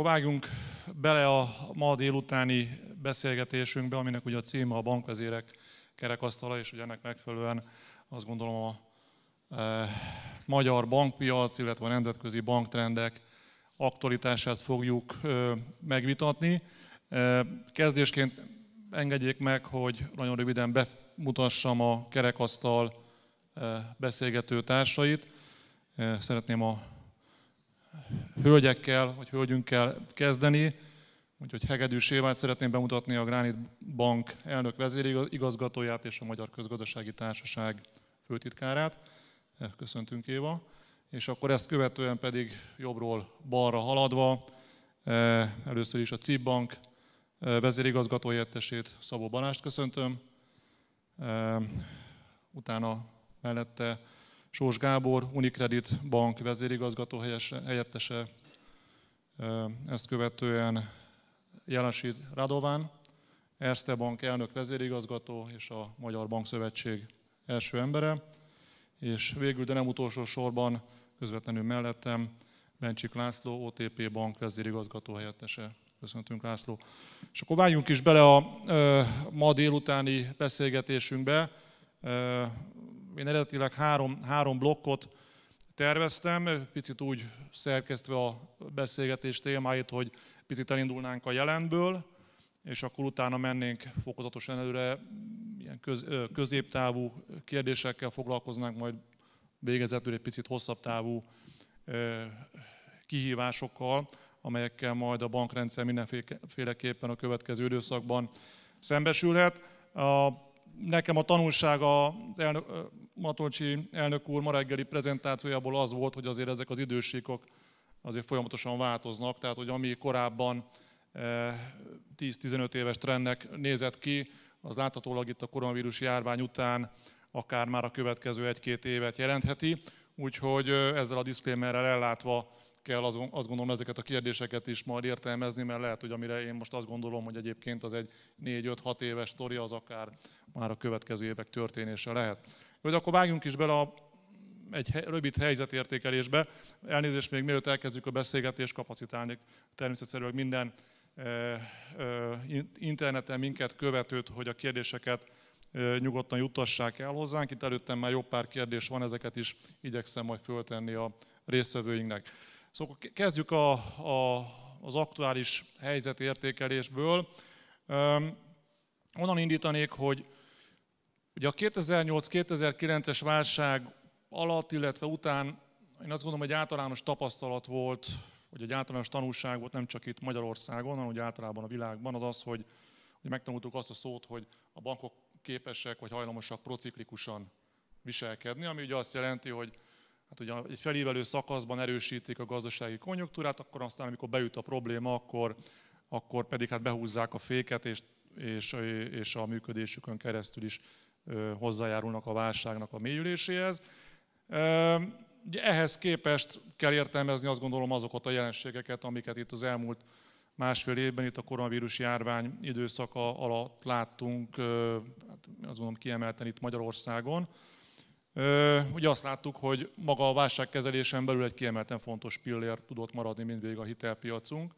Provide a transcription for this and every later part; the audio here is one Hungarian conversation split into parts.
Akkor vágjunk bele a ma délutáni beszélgetésünkbe, aminek ugye a címe a bankvezérek kerekasztala, és ugye ennek megfelelően azt gondolom a e, magyar bankpiac, illetve a nemzetközi banktrendek aktualitását fogjuk e, megvitatni. E, kezdésként engedjék meg, hogy nagyon röviden bemutassam a kerekasztal e, beszélgető társait. E, szeretném a hölgyekkel, vagy hölgyünkkel kezdeni. Úgyhogy Hegedűs Évát szeretném bemutatni a Gránit Bank elnök vezérigazgatóját és a Magyar Közgazdasági Társaság főtitkárát. Köszöntünk Éva. És akkor ezt követően pedig jobbról balra haladva, eh, először is a CIP Bank eh, vezérigazgatóhelyettesét Szabó Balást köszöntöm. Eh, utána mellette Sós Gábor, Unicredit Bank vezérigazgató helyettese, ezt követően Jelensid Radován, Erste Bank elnök vezérigazgató és a Magyar Bankszövetség első embere, és végül, de nem utolsó sorban, közvetlenül mellettem, Bencsik László, OTP Bank vezérigazgató helyettese. Köszöntünk László. És akkor váljunk is bele a ma délutáni beszélgetésünkbe. Én eredetileg három, három blokkot terveztem, picit úgy szerkesztve a beszélgetés témáit, hogy picit elindulnánk a jelenből, és akkor utána mennénk fokozatosan előre, ilyen köz, középtávú kérdésekkel foglalkoznánk, majd végezetül egy picit hosszabb távú kihívásokkal, amelyekkel majd a bankrendszer mindenféleképpen a következő időszakban szembesülhet. A nekem a tanulsága elnök, Matolcsi elnök úr ma reggeli prezentációjából az volt, hogy azért ezek az idősíkok azért folyamatosan változnak, tehát hogy ami korábban 10-15 éves trendnek nézett ki, az láthatólag itt a koronavírus járvány után akár már a következő egy-két évet jelentheti. Úgyhogy ezzel a diszklémerrel ellátva kell az, azt gondolom ezeket a kérdéseket is majd értelmezni, mert lehet, hogy amire én most azt gondolom, hogy egyébként az egy 4-5-6 éves sztori, az akár már a következő évek történése lehet. Hogy akkor vágjunk is bele a, egy rövid helyzetértékelésbe. Elnézést még mielőtt elkezdjük a beszélgetést, kapacitálni természetesen minden e, e, interneten minket követőt, hogy a kérdéseket e, nyugodtan juttassák el hozzánk. Itt előttem már jó pár kérdés van, ezeket is igyekszem majd föltenni a résztvevőinknek. Szóval kezdjük a, a, az aktuális helyzetértékelésből. Onnan indítanék, hogy ugye a 2008-2009-es válság alatt, illetve után én azt gondolom, hogy általános tapasztalat volt, hogy egy általános tanulság volt nem csak itt Magyarországon, hanem úgy általában a világban, az az, hogy, hogy megtanultuk azt a szót, hogy a bankok képesek vagy hajlamosak prociklikusan viselkedni, ami ugye azt jelenti, hogy hát ugye egy felívelő szakaszban erősítik a gazdasági konjunktúrát, akkor aztán, amikor beüt a probléma, akkor, akkor pedig hát behúzzák a féket, és, és, és a működésükön keresztül is hozzájárulnak a válságnak a mélyüléséhez. Ehhez képest kell értelmezni azt gondolom azokat a jelenségeket, amiket itt az elmúlt másfél évben itt a koronavírus járvány időszaka alatt láttunk, hát azt gondolom kiemelten itt Magyarországon. Ugye azt láttuk, hogy maga a válságkezelésen belül egy kiemelten fontos pillér tudott maradni mindvégig a hitelpiacunk.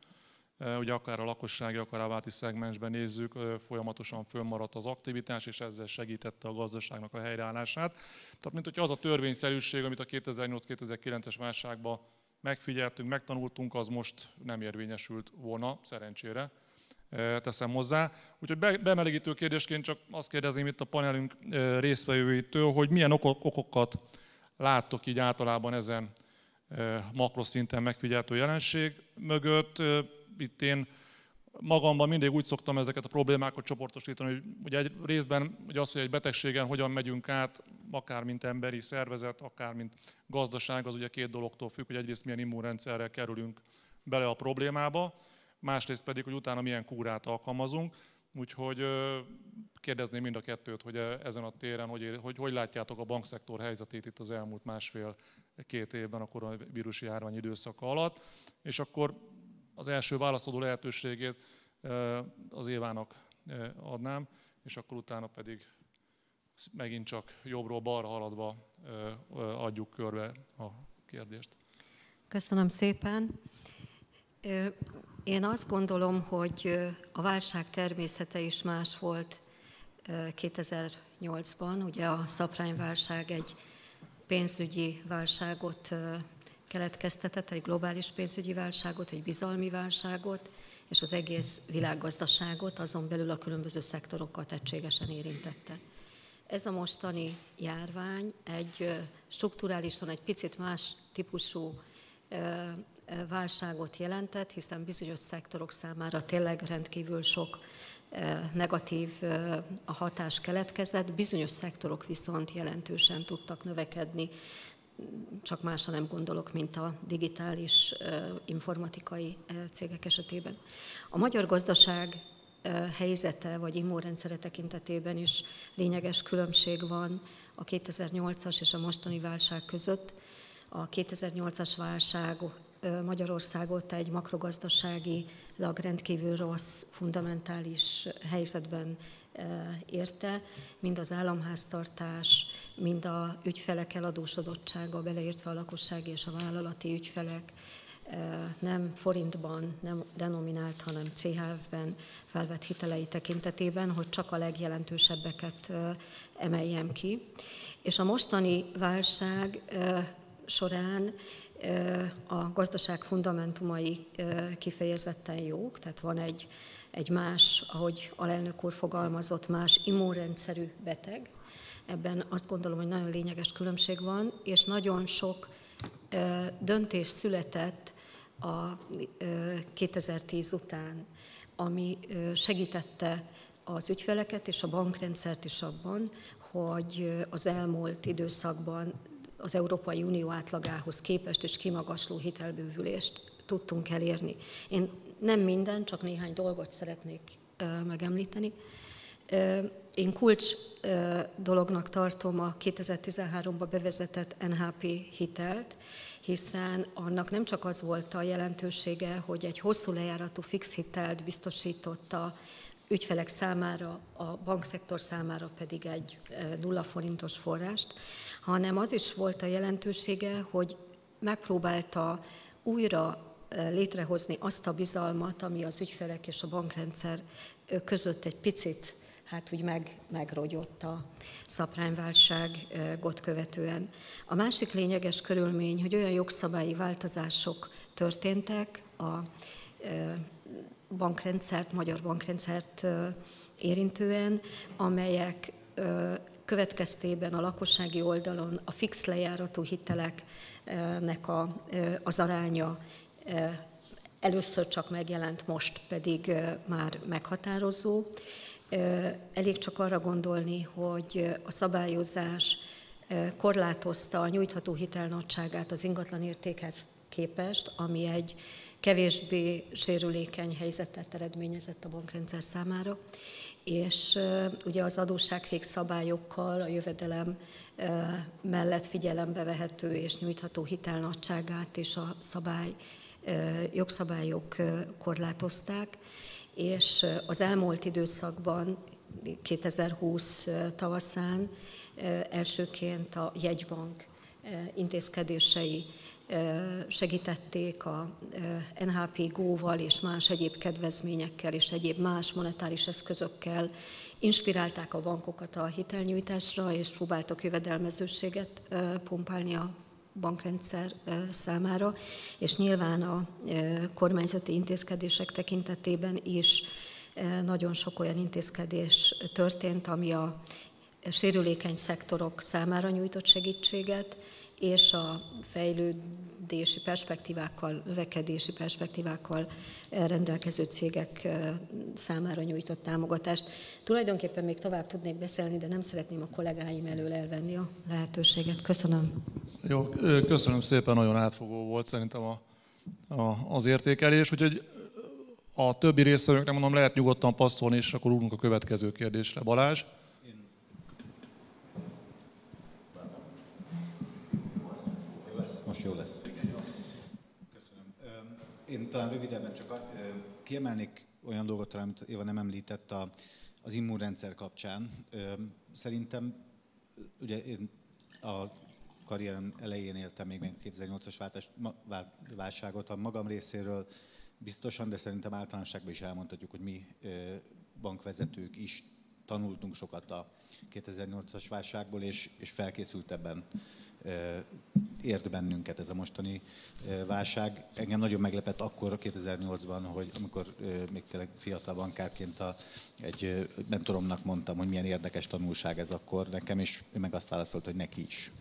Ugye akár a lakossági, akár a válti szegmensben nézzük, folyamatosan fönnmaradt az aktivitás, és ezzel segítette a gazdaságnak a helyreállását. Tehát, mint hogy az a törvényszerűség, amit a 2008-2009-es válságban megfigyeltünk, megtanultunk, az most nem érvényesült volna, szerencsére teszem hozzá. Úgyhogy bemelegítő kérdésként csak azt kérdezném itt a panelünk résztvevőitől, hogy milyen okokat láttok így általában ezen makroszinten megfigyeltő jelenség mögött. Itt én magamban mindig úgy szoktam ezeket a problémákat csoportosítani, hogy ugye egy részben ugye az, hogy egy betegségen hogyan megyünk át, akár mint emberi szervezet, akár mint gazdaság, az ugye két dologtól függ, hogy egyrészt milyen immunrendszerrel kerülünk bele a problémába, másrészt pedig, hogy utána milyen kúrát alkalmazunk. Úgyhogy kérdezném mind a kettőt, hogy ezen a téren, hogy, hogy, hogy látjátok a bankszektor helyzetét itt az elmúlt másfél-két évben a koronavírusi járvány időszaka alatt. És akkor az első válaszadó lehetőségét az Évának adnám, és akkor utána pedig megint csak jobbról balra haladva adjuk körbe a kérdést. Köszönöm szépen. Én azt gondolom, hogy a válság természete is más volt 2008-ban. Ugye a szabprányválság egy pénzügyi válságot keletkeztetett, egy globális pénzügyi válságot, egy bizalmi válságot, és az egész világgazdaságot, azon belül a különböző szektorokat egységesen érintette. Ez a mostani járvány egy strukturálisan egy picit más típusú válságot jelentett, hiszen bizonyos szektorok számára tényleg rendkívül sok negatív a hatás keletkezett, bizonyos szektorok viszont jelentősen tudtak növekedni, csak másra nem gondolok, mint a digitális informatikai cégek esetében. A magyar gazdaság helyzete vagy immunrendszere tekintetében is lényeges különbség van a 2008-as és a mostani válság között. A 2008-as válság Magyarországot egy makrogazdasági rendkívül rossz, fundamentális helyzetben érte, mind az államháztartás, mind a ügyfelek eladósodottsága, beleértve a lakossági és a vállalati ügyfelek, nem forintban, nem denominált, hanem CHF-ben felvett hitelei tekintetében, hogy csak a legjelentősebbeket emeljem ki. És a mostani válság során a gazdaság fundamentumai kifejezetten jók, tehát van egy, egy más, ahogy alelnök úr fogalmazott, más immunrendszerű beteg. Ebben azt gondolom, hogy nagyon lényeges különbség van, és nagyon sok döntés született a 2010 után, ami segítette az ügyfeleket és a bankrendszert is abban, hogy az elmúlt időszakban az Európai Unió átlagához képest és kimagasló hitelbővülést tudtunk elérni. Én nem minden, csak néhány dolgot szeretnék megemlíteni. Én kulcs dolognak tartom a 2013-ban bevezetett NHP hitelt, hiszen annak nem csak az volt a jelentősége, hogy egy hosszú lejáratú fix hitelt biztosította ügyfelek számára, a bankszektor számára pedig egy nulla forintos forrást, hanem az is volt a jelentősége, hogy megpróbálta újra létrehozni azt a bizalmat, ami az ügyfelek és a bankrendszer között egy picit hát úgy meg, megrogyott a szaprányválságot követően. A másik lényeges körülmény, hogy olyan jogszabályi változások történtek a bankrendszert, magyar bankrendszert érintően, amelyek következtében a lakossági oldalon a fix lejáratú hiteleknek a, az aránya először csak megjelent, most pedig már meghatározó. Elég csak arra gondolni, hogy a szabályozás korlátozta a nyújtható hitel nagyságát az ingatlan értékhez képest, ami egy kevésbé sérülékeny helyzetet eredményezett a bankrendszer számára, és ugye az adósságfék szabályokkal a jövedelem mellett figyelembe vehető és nyújtható hitelnagyságát és a szabály, jogszabályok korlátozták, és az elmúlt időszakban, 2020 tavaszán elsőként a jegybank intézkedései segítették a NHP Go-val és más egyéb kedvezményekkel és egyéb más monetáris eszközökkel inspirálták a bankokat a hitelnyújtásra, és próbáltak jövedelmezőséget pumpálni a bankrendszer számára, és nyilván a kormányzati intézkedések tekintetében is nagyon sok olyan intézkedés történt, ami a sérülékeny szektorok számára nyújtott segítséget, és a fejlődési perspektívákkal, növekedési perspektívákkal rendelkező cégek számára nyújtott támogatást. Tulajdonképpen még tovább tudnék beszélni, de nem szeretném a kollégáim elől elvenni a lehetőséget. Köszönöm. Jó, köszönöm szépen, nagyon átfogó volt szerintem a, a, az értékelés, úgyhogy a többi részvevőknek mondom, lehet nyugodtan passzolni, és akkor úrunk a következő kérdésre. Balázs? most jó lesz. Köszönöm. Én talán rövidebben csak kiemelnék olyan dolgot, amit Éva nem említett a, az immunrendszer kapcsán. Szerintem, ugye én a karrierem elején éltem még, még 2008-as váltást, válságot a magam részéről, biztosan, de szerintem általánosságban is elmondhatjuk, hogy mi bankvezetők is tanultunk sokat a 2008-as válságból, és, és felkészültebben ért bennünket ez a mostani válság. Engem nagyon meglepett akkor 2008-ban, hogy amikor még tényleg fiatal bankárként a, egy mentoromnak mondtam, hogy milyen érdekes tanulság ez akkor nekem, és ő meg azt válaszolt, hogy neki is.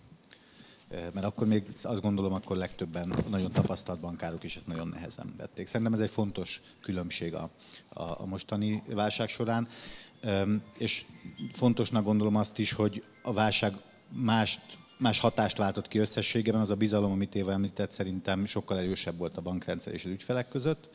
Mert akkor még azt gondolom, akkor legtöbben nagyon tapasztalt bankárok is ezt nagyon nehezen vették. Szerintem ez egy fontos különbség a, a, a mostani válság során. És fontosnak gondolom azt is, hogy a válság mást más hatást váltott ki összességében, az a bizalom, amit Éva említett, szerintem sokkal erősebb volt a bankrendszer és az ügyfelek között,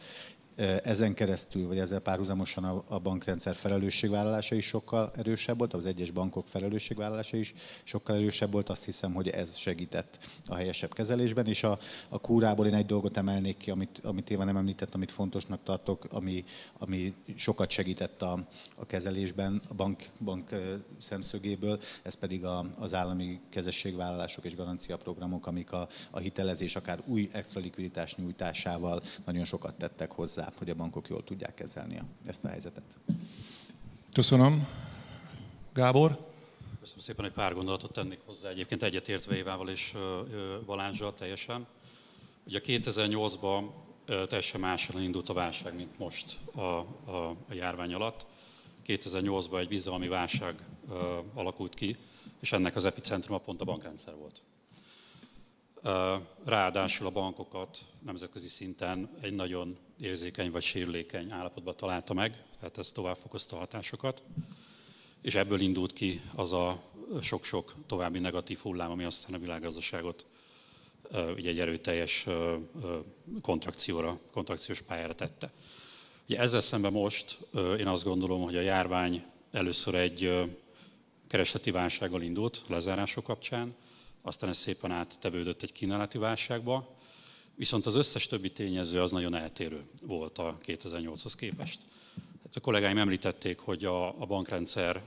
ezen keresztül, vagy ezzel párhuzamosan a, bankrendszer felelősségvállalása is sokkal erősebb volt, az egyes bankok felelősségvállalása is sokkal erősebb volt, azt hiszem, hogy ez segített a helyesebb kezelésben, és a, a kúrából én egy dolgot emelnék ki, amit, amit Éva nem említett, amit fontosnak tartok, ami, ami sokat segített a, a kezelésben a bank, bank szemszögéből, ez pedig a, az állami kezességvállalások és garanciaprogramok, amik a, a hitelezés akár új extra likviditás nyújtásával nagyon sokat tettek hozzá hogy a bankok jól tudják kezelni ezt a helyzetet. Köszönöm. Gábor? Köszönöm szépen, hogy pár gondolatot tennék hozzá. Egyébként egyetértve Évával és Balázsral teljesen. Ugye 2008-ban teljesen máshol indult a válság, mint most a, a, a járvány alatt. 2008-ban egy bizalmi válság alakult ki, és ennek az epicentruma pont a bankrendszer volt. Ráadásul a bankokat nemzetközi szinten egy nagyon érzékeny vagy sérülékeny állapotba találta meg, tehát ez tovább fokozta a hatásokat, és ebből indult ki az a sok-sok további negatív hullám, ami aztán a világgazdaságot ugye egy erőteljes kontrakcióra, kontrakciós pályára tette. Ugye ezzel szemben most én azt gondolom, hogy a járvány először egy keresleti válsággal indult lezárások kapcsán, aztán ez szépen áttevődött egy kínálati válságba, viszont az összes többi tényező az nagyon eltérő volt a 2008-hoz képest. Hát a kollégáim említették, hogy a, a bankrendszer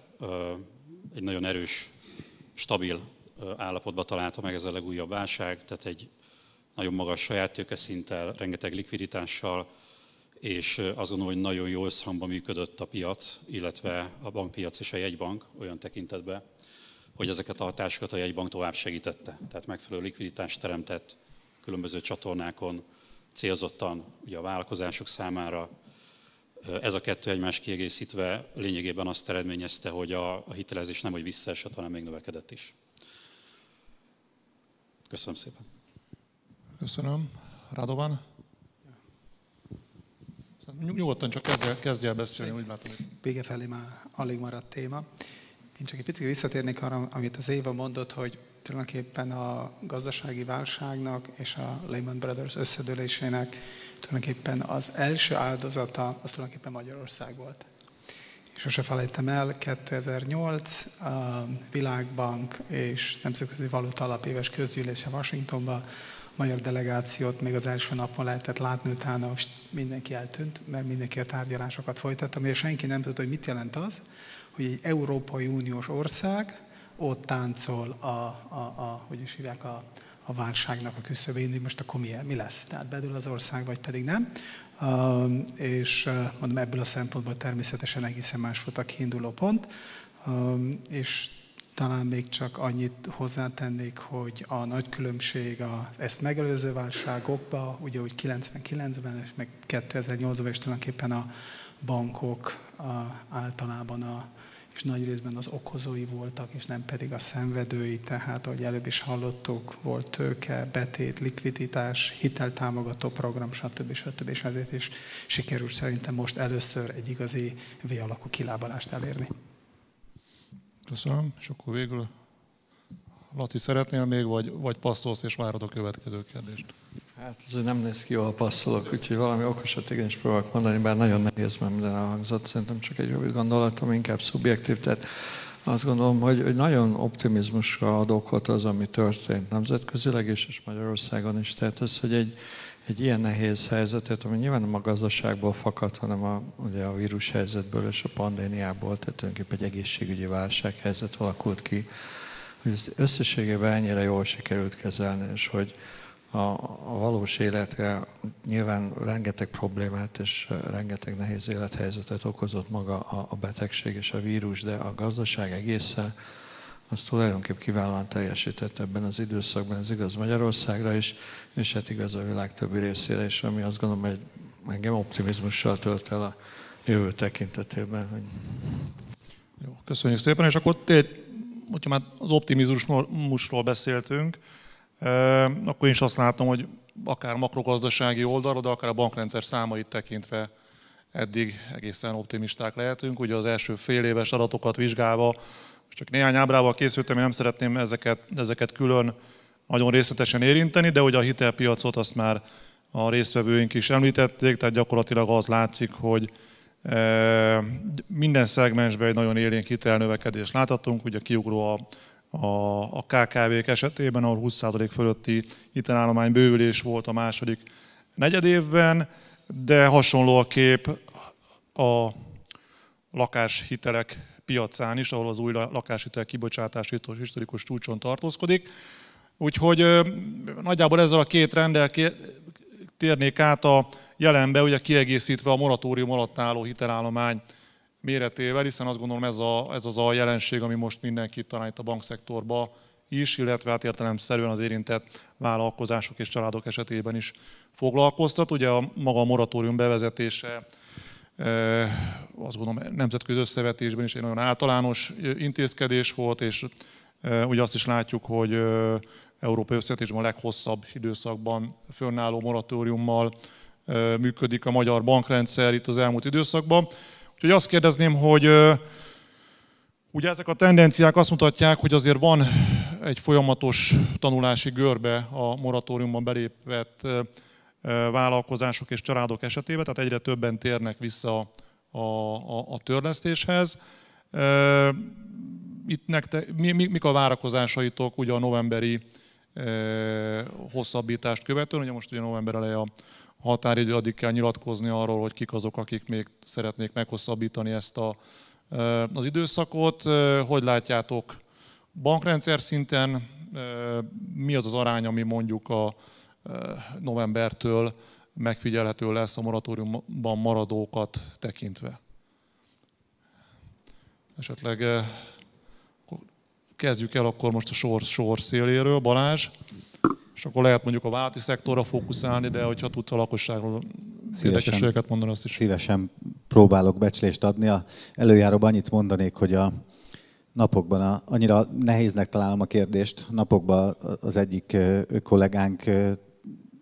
egy nagyon erős, stabil állapotba találta meg ez a legújabb válság, tehát egy nagyon magas saját tőkeszinttel, rengeteg likviditással, és azt gondolom, hogy nagyon jó összhangban működött a piac, illetve a bankpiac és a jegybank olyan tekintetben, hogy ezeket a hatásokat a jegybank tovább segítette. Tehát megfelelő likviditást teremtett különböző csatornákon, célzottan ugye a vállalkozások számára. Ez a kettő egymás kiegészítve lényegében azt eredményezte, hogy a, a hitelezés nem hogy visszaesett, hanem még növekedett is. Köszönöm szépen. Köszönöm. Radovan? Nyugodtan csak kezdj kezdj el beszélni, úgy látom. Vége felé már alig maradt téma. Én csak egy picit visszatérnék arra, amit az Éva mondott, hogy tulajdonképpen a gazdasági válságnak és a Lehman Brothers összedőlésének tulajdonképpen az első áldozata az tulajdonképpen Magyarország volt. És sose felejtem el, 2008 a Világbank és Nemzetközi Valuta Alap éves közgyűlése Washingtonban magyar delegációt még az első napon lehetett látni, utána mindenki eltűnt, mert mindenki a tárgyalásokat folytatta, mert senki nem tudta, hogy mit jelent az, hogy egy Európai Uniós ország ott táncol a, a, a hogy is hívják, a, a válságnak a küszöbén, hogy most akkor mi, mi lesz? Tehát bedül az ország, vagy pedig nem. Uh, és uh, mondom, ebből a szempontból természetesen egészen más volt a kiinduló pont. Uh, és talán még csak annyit hozzátennék, hogy a nagy különbség az ezt megelőző válságokban, ugye úgy 99-ben és meg 2008-ban is tulajdonképpen a bankok a, általában a, és nagy részben az okozói voltak, és nem pedig a szenvedői, tehát, ahogy előbb is hallottuk, volt tőke, betét, likviditás, hiteltámogató program, stb. stb. És ezért is sikerült szerintem most először egy igazi V-alakú kilábalást elérni. Köszönöm, és akkor végül Laci, szeretnél még, vagy, vagy passzolsz és várod a következő kérdést? Hát ez nem néz ki, jól passzolok, úgyhogy valami okosat igenis próbálok mondani, bár nagyon nehéz, mert minden elhangzott. Szerintem csak egy rövid gondolatom, inkább szubjektív. Tehát azt gondolom, hogy, hogy nagyon optimizmusra ad okot az, ami történt nemzetközileg is, és Magyarországon is. Tehát ez, hogy egy, egy ilyen nehéz helyzetet, ami nyilván nem a gazdaságból fakad, hanem a, ugye a vírus helyzetből és a pandémiából, tehát tulajdonképpen egy egészségügyi válsághelyzet alakult ki, hogy ez összességében ennyire jól sikerült kezelni, és hogy a, valós életre nyilván rengeteg problémát és rengeteg nehéz élethelyzetet okozott maga a, a betegség és a vírus, de a gazdaság egészen az tulajdonképp kiválóan teljesített ebben az időszakban, ez igaz Magyarországra is, és hát igaz a világ többi részére is, ami azt gondolom, hogy engem optimizmussal tölt el a jövő tekintetében. Hogy... Jó, köszönjük szépen, és akkor tér, hogyha már az optimizmusról beszéltünk, akkor én is azt látom, hogy akár makrogazdasági oldalról, de akár a bankrendszer számait tekintve eddig egészen optimisták lehetünk. Ugye az első fél éves adatokat vizsgálva, csak néhány ábrával készültem, én nem szeretném ezeket, ezeket külön nagyon részletesen érinteni, de ugye a hitelpiacot azt már a résztvevőink is említették, tehát gyakorlatilag az látszik, hogy minden szegmensben egy nagyon élénk hitelnövekedést láthatunk, ugye kiugró a, a, a KKV-k esetében, ahol 20% fölötti hitelállomány bővülés volt a második negyedévben, de hasonló a kép a lakáshitelek piacán is, ahol az új lakáshitel kibocsátás historikus csúcson tartózkodik. Úgyhogy nagyjából ezzel a két rendel térnék át a jelenbe, ugye kiegészítve a moratórium alatt álló hitelállomány méretével, hiszen azt gondolom ez, a, ez az a jelenség, ami most mindenkit talán itt a bankszektorba is, illetve hát értelemszerűen az érintett vállalkozások és családok esetében is foglalkoztat. Ugye a maga a moratórium bevezetése azt gondolom nemzetközi összevetésben is egy nagyon általános intézkedés volt, és ugye azt is látjuk, hogy európai összevetésben a leghosszabb időszakban fönnálló moratóriummal működik a magyar bankrendszer itt az elmúlt időszakban. Úgyhogy azt kérdezném, hogy ugye ezek a tendenciák azt mutatják, hogy azért van egy folyamatos tanulási görbe a moratóriumban belépett vállalkozások és családok esetében, tehát egyre többen térnek vissza a, a, a törlesztéshez. Itt nekte, mi, mi, mik a várakozásaitok ugye a novemberi hosszabbítást követően? Ugye most ugye november eleje a határidő, addig kell nyilatkozni arról, hogy kik azok, akik még szeretnék meghosszabbítani ezt a, az időszakot. Hogy látjátok bankrendszer szinten, mi az az arány, ami mondjuk a novembertől megfigyelhető lesz a moratóriumban maradókat tekintve. Esetleg kezdjük el akkor most a sor, sor széléről, Balázs, és akkor lehet mondjuk a vállalati szektorra fókuszálni, de hogyha tudsz a lakosságról érdekességeket mondani, azt is. Szívesen próbálok becslést adni. A előjáróban annyit mondanék, hogy a napokban a, annyira nehéznek találom a kérdést. Napokban az egyik kollégánk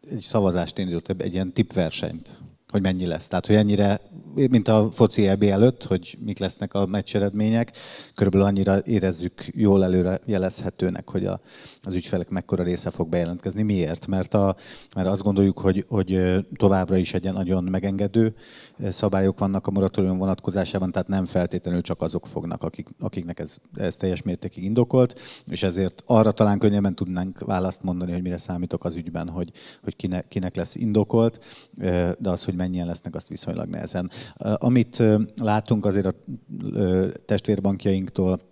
egy szavazást indított, egy ilyen tipversenyt, hogy mennyi lesz. Tehát, hogy ennyire mint a foci EB előtt, hogy mik lesznek a meccs eredmények, körülbelül annyira érezzük jól előre jelezhetőnek, hogy a, az ügyfelek mekkora része fog bejelentkezni. Miért? Mert, a, mert azt gondoljuk, hogy, hogy továbbra is egy nagyon megengedő szabályok vannak a moratórium vonatkozásában, tehát nem feltétlenül csak azok fognak, akik, akiknek ez, ez teljes mértékig indokolt, és ezért arra talán könnyebben tudnánk választ mondani, hogy mire számítok az ügyben, hogy, hogy kinek, kinek lesz indokolt, de az, hogy mennyien lesznek, azt viszonylag nehezen. Amit látunk azért a testvérbankjainktól,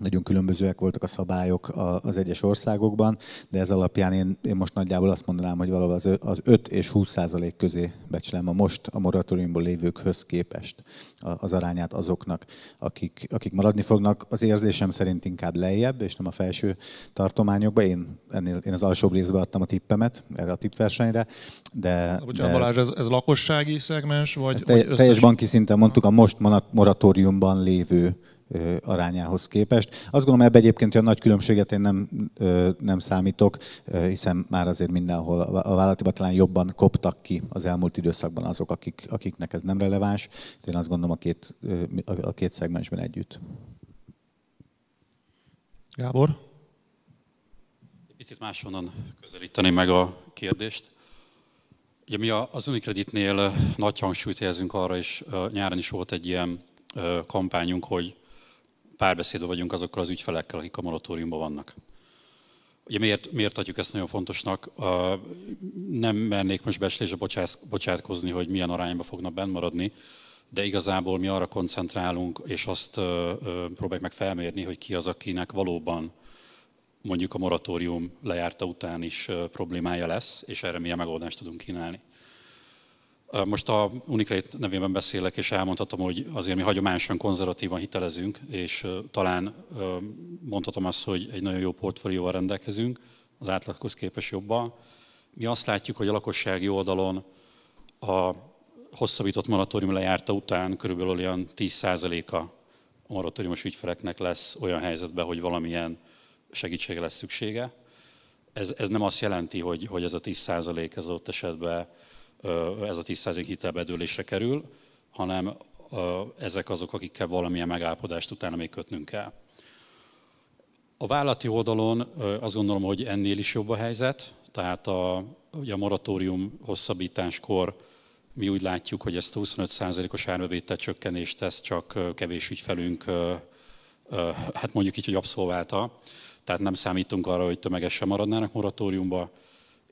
nagyon különbözőek voltak a szabályok az egyes országokban, de ez alapján én, én most nagyjából azt mondanám, hogy valahol az, az 5 és 20 százalék közé becslem a most a moratóriumból lévőkhöz képest az arányát azoknak, akik, akik maradni fognak. Az érzésem szerint inkább lejjebb, és nem a felső tartományokba. Én, ennél, én az alsóbb részbe adtam a tippemet erre a tippversenyre. De, Bocsánat, de Balázs, ez, ez lakossági szegmens? Vagy, te, vagy teljes banki szinten mondtuk a most moratóriumban lévő arányához képest. Azt gondolom, ebbe egyébként olyan nagy különbséget én nem, nem számítok, hiszen már azért mindenhol a vállalatiban talán jobban koptak ki az elmúlt időszakban azok, akik, akiknek ez nem releváns. Én azt gondolom a két, a két szegmensben együtt. Gábor? Picit máshonnan közelíteni meg a kérdést. Ugye mi az Unicreditnél nagy hangsúlyt helyezünk arra, és nyáron is volt egy ilyen kampányunk, hogy párbeszédben vagyunk azokkal az ügyfelekkel, akik a moratóriumban vannak. Ugye miért, miért adjuk ezt nagyon fontosnak? Nem mernék most beslésre bocsátkozni, hogy milyen arányban fognak benn maradni, de igazából mi arra koncentrálunk, és azt próbáljuk meg felmérni, hogy ki az, akinek valóban mondjuk a moratórium lejárta után is problémája lesz, és erre milyen megoldást tudunk kínálni. Most a Unicredit nevében beszélek, és elmondhatom, hogy azért mi hagyományosan konzervatívan hitelezünk, és talán mondhatom azt, hogy egy nagyon jó portfólióval rendelkezünk, az átlaghoz képest jobban. Mi azt látjuk, hogy a lakossági oldalon a hosszabbított moratórium lejárta után körülbelül olyan 10%-a a moratóriumos ügyfeleknek lesz olyan helyzetben, hogy valamilyen segítségre lesz szüksége. Ez, ez nem azt jelenti, hogy, hogy ez a 10% ez ott esetben ez a 10% hitelbedőlésre kerül, hanem ezek azok, akikkel valamilyen megállapodást utána még kötnünk kell. A vállalati oldalon azt gondolom, hogy ennél is jobb a helyzet, tehát a, ugye a moratórium hosszabbításkor mi úgy látjuk, hogy ezt a 25%-os árbevétel csökkenést tesz csak kevés ügyfelünk, hát mondjuk így, hogy abszolválta. Tehát nem számítunk arra, hogy tömegesen maradnának moratóriumba,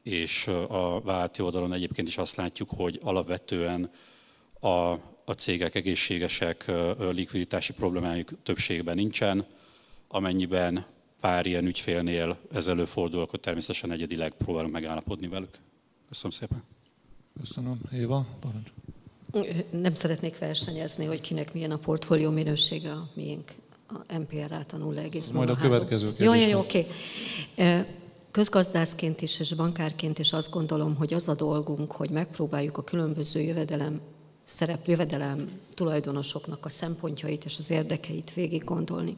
és a vállalati oldalon egyébként is azt látjuk, hogy alapvetően a, a cégek egészségesek, likviditási problémájuk többségben nincsen, amennyiben pár ilyen ügyfélnél ez előfordul, akkor természetesen egyedileg próbálunk megállapodni velük. Köszönöm szépen. Köszönöm. Éva, parancs. Nem szeretnék versenyezni, hogy kinek milyen a portfólió minősége, a miénk a MPR át a 0,03. Majd a következő kérdés. Jó, jó, jó, oké. Közgazdászként is és bankárként is azt gondolom, hogy az a dolgunk, hogy megpróbáljuk a különböző jövedelem szerep, jövedelem tulajdonosoknak a szempontjait és az érdekeit végig gondolni.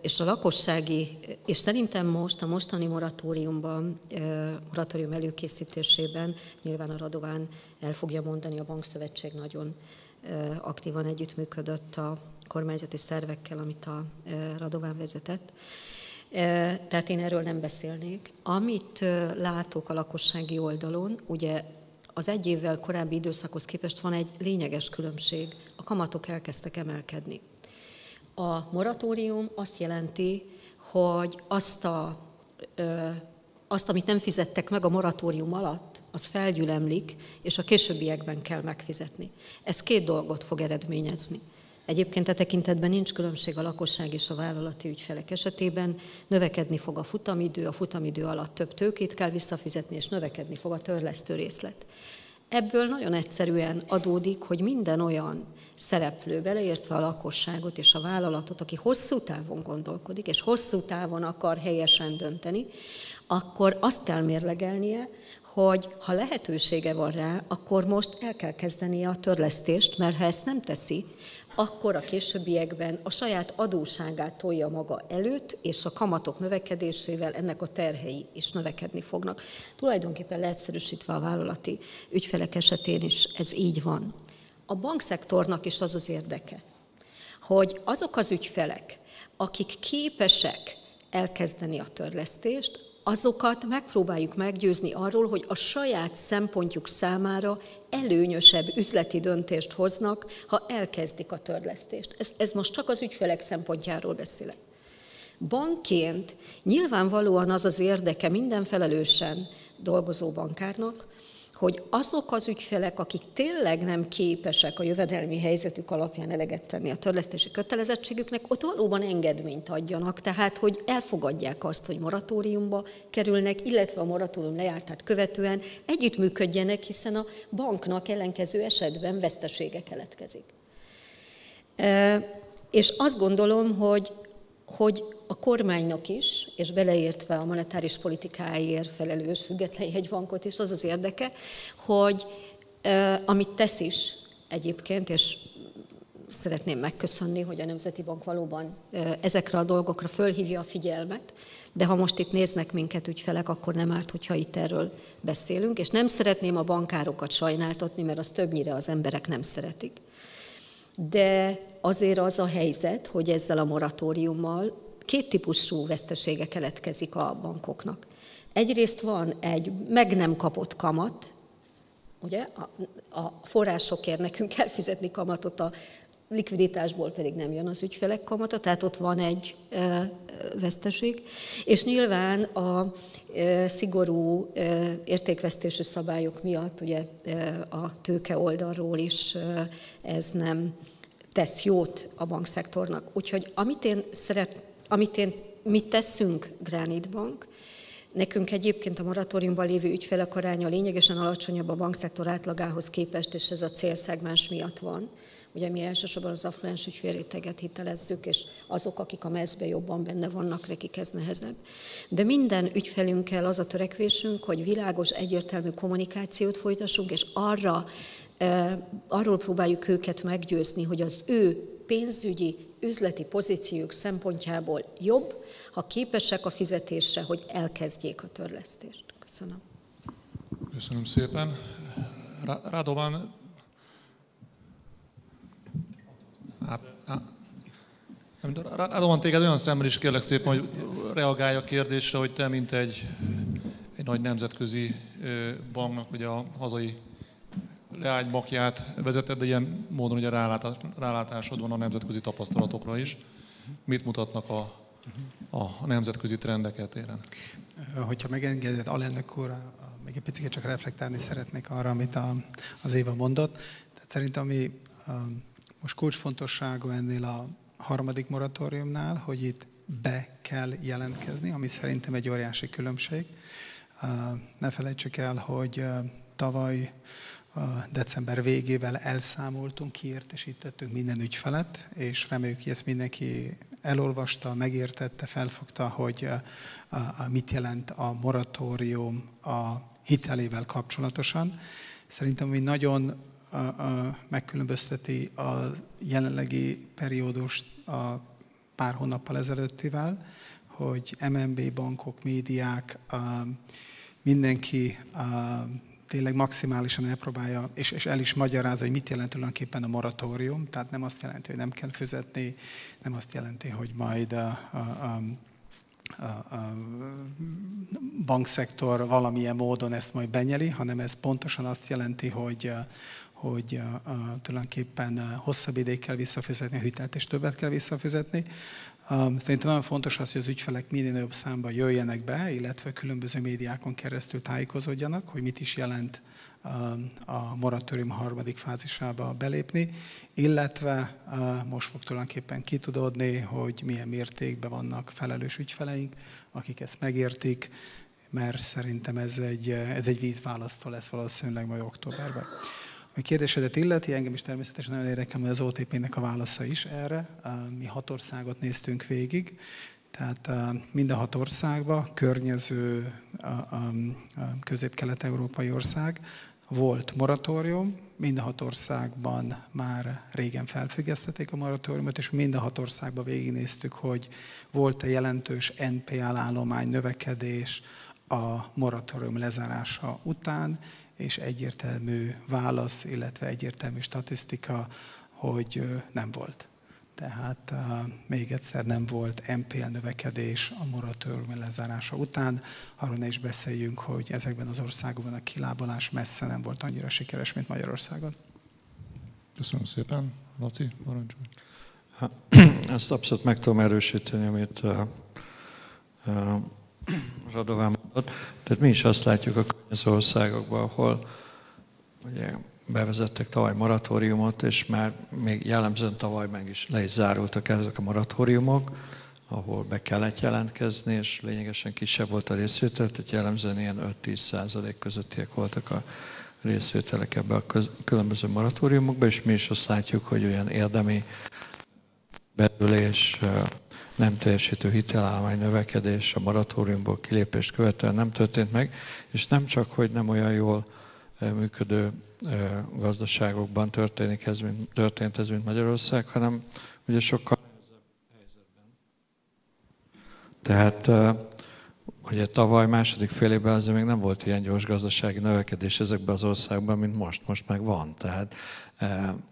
És a lakossági, és szerintem most a mostani moratóriumban, moratórium előkészítésében nyilván a Radován el fogja mondani, a Bankszövetség nagyon aktívan együttműködött a kormányzati szervekkel, amit a Radován vezetett. Tehát én erről nem beszélnék. Amit látok a lakossági oldalon, ugye az egy évvel korábbi időszakhoz képest van egy lényeges különbség. A kamatok elkezdtek emelkedni. A moratórium azt jelenti, hogy azt, a, azt, amit nem fizettek meg a moratórium alatt, az felgyülemlik, és a későbbiekben kell megfizetni. Ez két dolgot fog eredményezni. Egyébként a tekintetben nincs különbség a lakosság és a vállalati ügyfelek esetében. Növekedni fog a futamidő, a futamidő alatt több tőkét kell visszafizetni, és növekedni fog a törlesztő részlet. Ebből nagyon egyszerűen adódik, hogy minden olyan szereplő, beleértve a lakosságot és a vállalatot, aki hosszú távon gondolkodik, és hosszú távon akar helyesen dönteni, akkor azt kell mérlegelnie, hogy ha lehetősége van rá, akkor most el kell kezdenie a törlesztést, mert ha ezt nem teszi, akkor a későbbiekben a saját adóságát tolja maga előtt, és a kamatok növekedésével ennek a terhei is növekedni fognak. Tulajdonképpen leegyszerűsítve a vállalati ügyfelek esetén is ez így van. A bankszektornak is az az érdeke, hogy azok az ügyfelek, akik képesek elkezdeni a törlesztést, azokat megpróbáljuk meggyőzni arról, hogy a saját szempontjuk számára előnyösebb üzleti döntést hoznak, ha elkezdik a törlesztést. Ez, ez most csak az ügyfelek szempontjáról beszélek. Bankként nyilvánvalóan az az érdeke minden felelősen dolgozó bankárnak, hogy azok az ügyfelek, akik tényleg nem képesek a jövedelmi helyzetük alapján eleget tenni a törlesztési kötelezettségüknek, ott valóban engedményt adjanak, tehát hogy elfogadják azt, hogy moratóriumba kerülnek, illetve a moratórium lejártát követően együttműködjenek, hiszen a banknak ellenkező esetben vesztesége keletkezik. És azt gondolom, hogy, hogy a kormánynak is, és beleértve a monetáris politikáért felelős független jegybankot is, az az érdeke, hogy amit tesz is egyébként, és szeretném megköszönni, hogy a Nemzeti Bank valóban ezekre a dolgokra fölhívja a figyelmet, de ha most itt néznek minket ügyfelek, akkor nem árt, hogyha itt erről beszélünk, és nem szeretném a bankárokat sajnáltatni, mert az többnyire az emberek nem szeretik. De azért az a helyzet, hogy ezzel a moratóriummal két típusú vesztesége keletkezik a bankoknak. Egyrészt van egy meg nem kapott kamat, ugye, a, a forrásokért nekünk kell fizetni kamatot, a likviditásból pedig nem jön az ügyfelek kamata, tehát ott van egy veszteség. És nyilván a szigorú értékvesztési szabályok miatt ugye a tőke oldalról is ez nem tesz jót a bankszektornak. Úgyhogy amit én szeret, amit én mit teszünk Granite Bank? Nekünk egyébként a moratóriumban lévő ügyfelek aránya lényegesen alacsonyabb a bankszektor átlagához képest, és ez a célszegmens miatt van. Ugye mi elsősorban az affluens ügyfélréteget hitelezzük, és azok, akik a mezbe jobban benne vannak, nekik ez nehezebb. De minden ügyfelünkkel az a törekvésünk, hogy világos, egyértelmű kommunikációt folytassunk, és arra, arról próbáljuk őket meggyőzni, hogy az ő pénzügyi, üzleti pozíciók szempontjából jobb, ha képesek a fizetésre, hogy elkezdjék a törlesztést. Köszönöm. Köszönöm szépen. Radovan, hát, hát, téged olyan szemben is kérlek szépen, hogy reagálj a kérdésre, hogy te, mint egy, egy nagy nemzetközi banknak, ugye a hazai leánymakját vezeted, de ilyen módon ugye rálátás, rálátásod van a nemzetközi tapasztalatokra is. Mit mutatnak a a nemzetközi trendeket éren. Hogyha megengedett alelnök úr, még egy picit csak reflektálni szeretnék arra, amit a, az Éva mondott. Tehát szerintem ami most kulcsfontosságú ennél a harmadik moratóriumnál, hogy itt be kell jelentkezni, ami szerintem egy óriási különbség. Ne felejtsük el, hogy tavaly december végével elszámoltunk, kiértesítettünk minden ügyfelet, és reméljük, hogy ezt mindenki elolvasta, megértette, felfogta, hogy mit jelent a moratórium a hitelével kapcsolatosan. Szerintem, ami nagyon megkülönbözteti a jelenlegi periódust a pár hónappal ezelőttivel, hogy MNB bankok, médiák, mindenki tényleg maximálisan elpróbálja, és, és el is magyarázza, hogy mit jelent tulajdonképpen a moratórium. Tehát nem azt jelenti, hogy nem kell fizetni, nem azt jelenti, hogy majd a, a, a a, a bankszektor valamilyen módon ezt majd benyeli, hanem ez pontosan azt jelenti, hogy, hogy a, a, tulajdonképpen hosszabb ideig kell visszafizetni a hitelt, és többet kell visszafizetni. Szerintem nagyon fontos az, hogy az ügyfelek minél nagyobb számban jöjjenek be, illetve különböző médiákon keresztül tájékozódjanak, hogy mit is jelent a moratórium harmadik fázisába belépni, illetve most fog tulajdonképpen kitudódni, hogy milyen mértékben vannak felelős ügyfeleink, akik ezt megértik, mert szerintem ez egy, ez egy vízválasztó lesz valószínűleg majd októberben. A kérdésedet illeti, engem is természetesen nagyon érdekel, az OTP-nek a válasza is erre. Mi hat országot néztünk végig, tehát mind a hat országban, környező közép-kelet-európai ország volt moratórium, mind a hat országban már régen felfüggesztették a moratóriumot, és mind a hat országban végignéztük, hogy volt-e jelentős NPL állomány növekedés a moratórium lezárása után, és egyértelmű válasz, illetve egyértelmű statisztika, hogy nem volt. Tehát még egyszer nem volt MPL növekedés a moratórium lezárása után. Arról ne is beszéljünk, hogy ezekben az országokban a kilábalás messze nem volt annyira sikeres, mint Magyarországon. Köszönöm szépen. Laci, parancsolj. Ezt abszolút meg tudom erősíteni, amit Radován mondott. Tehát mi is azt látjuk a környező országokban, ahol ugye, bevezettek tavaly moratóriumot, és már még jellemzően tavaly meg is le is zárultak ezek a moratóriumok, ahol be kellett jelentkezni, és lényegesen kisebb volt a részvétel, tehát jellemzően ilyen 5-10 százalék közöttiek voltak a részvételek ebbe a különböző moratóriumokba, és mi is azt látjuk, hogy olyan érdemi belülés, nem teljesítő hitelállomány növekedés a moratóriumból kilépést követően nem történt meg, és nem csak, hogy nem olyan jól működő gazdaságokban történik ez, mint, történt ez, mint Magyarország, hanem ugye sokkal. Tehát ugye tavaly második fél évben azért még nem volt ilyen gyors gazdasági növekedés ezekben az országban, mint most. Most meg van. Tehát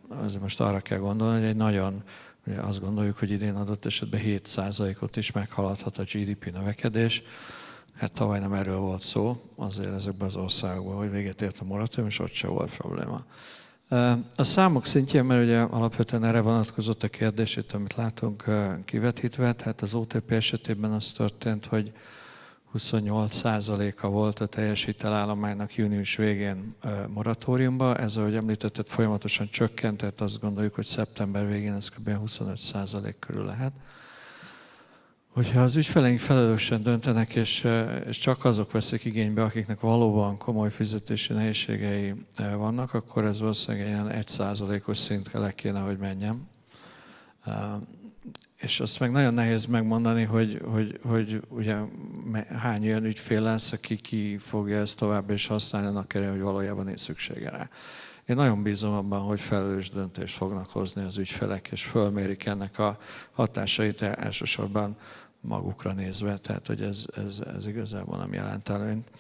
azért most arra kell gondolni, hogy egy nagyon azt gondoljuk, hogy idén adott esetben 7%-ot is meghaladhat a GDP növekedés. Hát tavaly nem erről volt szó, azért ezekben az országokban, hogy véget ért a moratórium, és ott se volt probléma. A számok szintjén, mert ugye alapvetően erre vonatkozott a kérdés, itt, amit látunk kivetítve, tehát az OTP esetében az történt, hogy 28%-a volt a teljes hitelállománynak június végén moratóriumban. Ez, ahogy említetted, folyamatosan csökkent, tehát azt gondoljuk, hogy szeptember végén ez kb. 25% körül lehet. hogyha az ügyfeleink felelősen döntenek, és, és csak azok veszik igénybe, akiknek valóban komoly fizetési nehézségei vannak, akkor ez valószínűleg ilyen egy százalékos szintre kéne, hogy menjem. És azt meg nagyon nehéz megmondani, hogy, hogy, hogy ugye hány olyan ügyfél lesz, aki ki fogja ezt tovább és használni, annak ellenére, hogy valójában nincs szüksége rá. Én nagyon bízom abban, hogy felelős döntést fognak hozni az ügyfelek, és fölmérik ennek a hatásait elsősorban magukra nézve, tehát hogy ez, ez, ez igazából nem jelent előnyt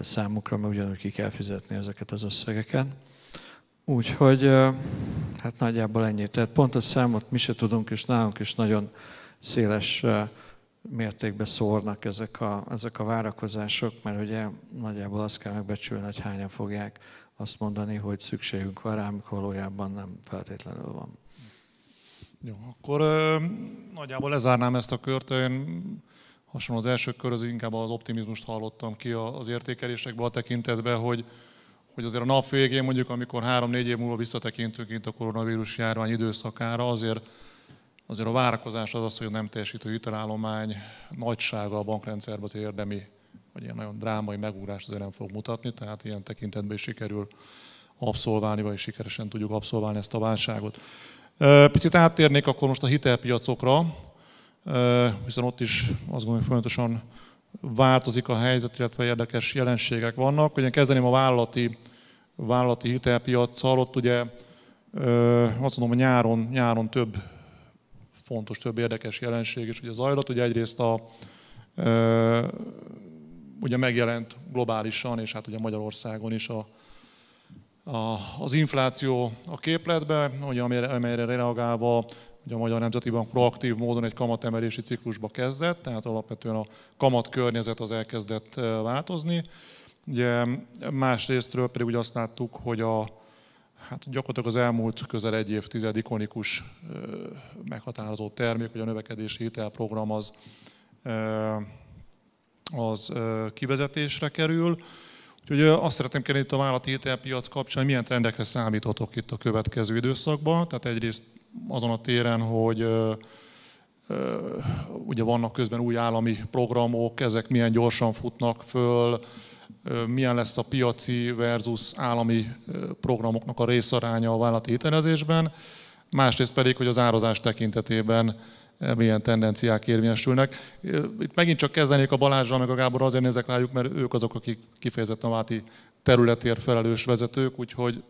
számukra, mert ugyanúgy ki kell fizetni ezeket az összegeket. Úgyhogy hát nagyjából ennyi. Tehát pont a számot mi se tudunk, és nálunk is nagyon széles mértékben szórnak ezek a, ezek a várakozások, mert ugye nagyjából azt kell megbecsülni, hogy hányan fogják azt mondani, hogy szükségünk van rá, amikor valójában nem feltétlenül van. Jó, akkor ö, nagyjából lezárnám ezt a kört. Én hasonló az első kör, az inkább az optimizmust hallottam ki az értékelésekben a tekintetben, hogy, hogy azért a nap végén, mondjuk amikor három-négy év múlva visszatekintünk itt a koronavírus járvány időszakára, azért, azért a várakozás az az, hogy a nem teljesítő hitelállomány nagysága a bankrendszerben az érdemi, vagy ilyen nagyon drámai megugrást azért nem fog mutatni, tehát ilyen tekintetben is sikerül abszolválni, vagy sikeresen tudjuk abszolválni ezt a válságot. Picit áttérnék akkor most a hitelpiacokra, hiszen ott is azt gondolom, hogy folyamatosan változik a helyzet, illetve érdekes jelenségek vannak. Ugye kezdeném a vállalati, vállalati hitelpiacsal, ott ugye azt mondom, hogy nyáron, nyáron több fontos, több érdekes jelenség is ugye zajlott. Ugye egyrészt a, ugye megjelent globálisan, és hát ugye Magyarországon is a, a, az infláció a képletbe, ugye, amelyre reagálva ugye a Magyar Nemzeti Bank proaktív módon egy kamatemelési ciklusba kezdett, tehát alapvetően a kamat környezet az elkezdett változni. Ugye másrésztről pedig ugye azt láttuk, hogy a, hát gyakorlatilag az elmúlt közel egy évtized ikonikus meghatározó termék, hogy a növekedési hitelprogram az, az kivezetésre kerül. Úgyhogy azt szeretném kérni itt a vállalati hitelpiac kapcsán, milyen trendekre számítotok itt a következő időszakban. Tehát egyrészt azon a téren, hogy ugye vannak közben új állami programok, ezek milyen gyorsan futnak föl, milyen lesz a piaci versus állami programoknak a részaránya a vállalati hitelezésben, másrészt pedig, hogy az árazás tekintetében milyen tendenciák érvényesülnek. Itt megint csak kezdenék a Balázsral, meg a Gábor azért nézek rájuk, mert ők azok, akik kifejezetten a vállalati területért felelős vezetők, úgyhogy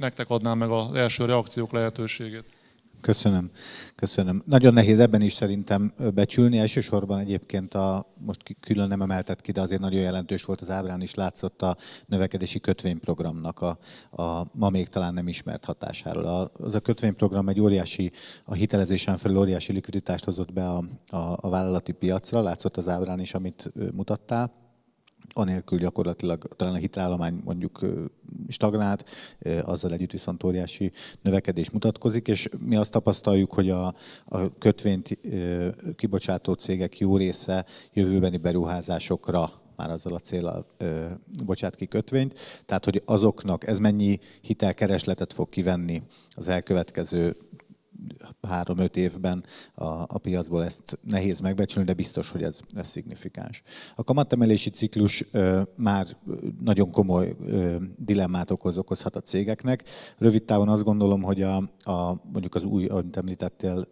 nektek adnám meg az első reakciók lehetőségét. Köszönöm. Köszönöm. Nagyon nehéz ebben is szerintem becsülni. Elsősorban egyébként a, most külön nem emeltet ki, de azért nagyon jelentős volt az ábrán is látszott a növekedési kötvényprogramnak a, a ma még talán nem ismert hatásáról. A, az a kötvényprogram egy óriási, a hitelezésen felül óriási likviditást hozott be a, a, a vállalati piacra, látszott az ábrán is, amit mutattál anélkül gyakorlatilag talán a hitelállomány mondjuk stagnált, azzal együtt viszont óriási növekedés mutatkozik, és mi azt tapasztaljuk, hogy a, a kötvényt kibocsátó cégek jó része jövőbeni beruházásokra már azzal a célral bocsát ki kötvényt, tehát hogy azoknak ez mennyi hitelkeresletet fog kivenni az elkövetkező három-öt évben a, a piacból ezt nehéz megbecsülni, de biztos, hogy ez, ez szignifikáns. A kamatemelési ciklus ö, már nagyon komoly ö, dilemmát okoz, okozhat a cégeknek. Rövid távon azt gondolom, hogy a, a mondjuk az új, amit említettél,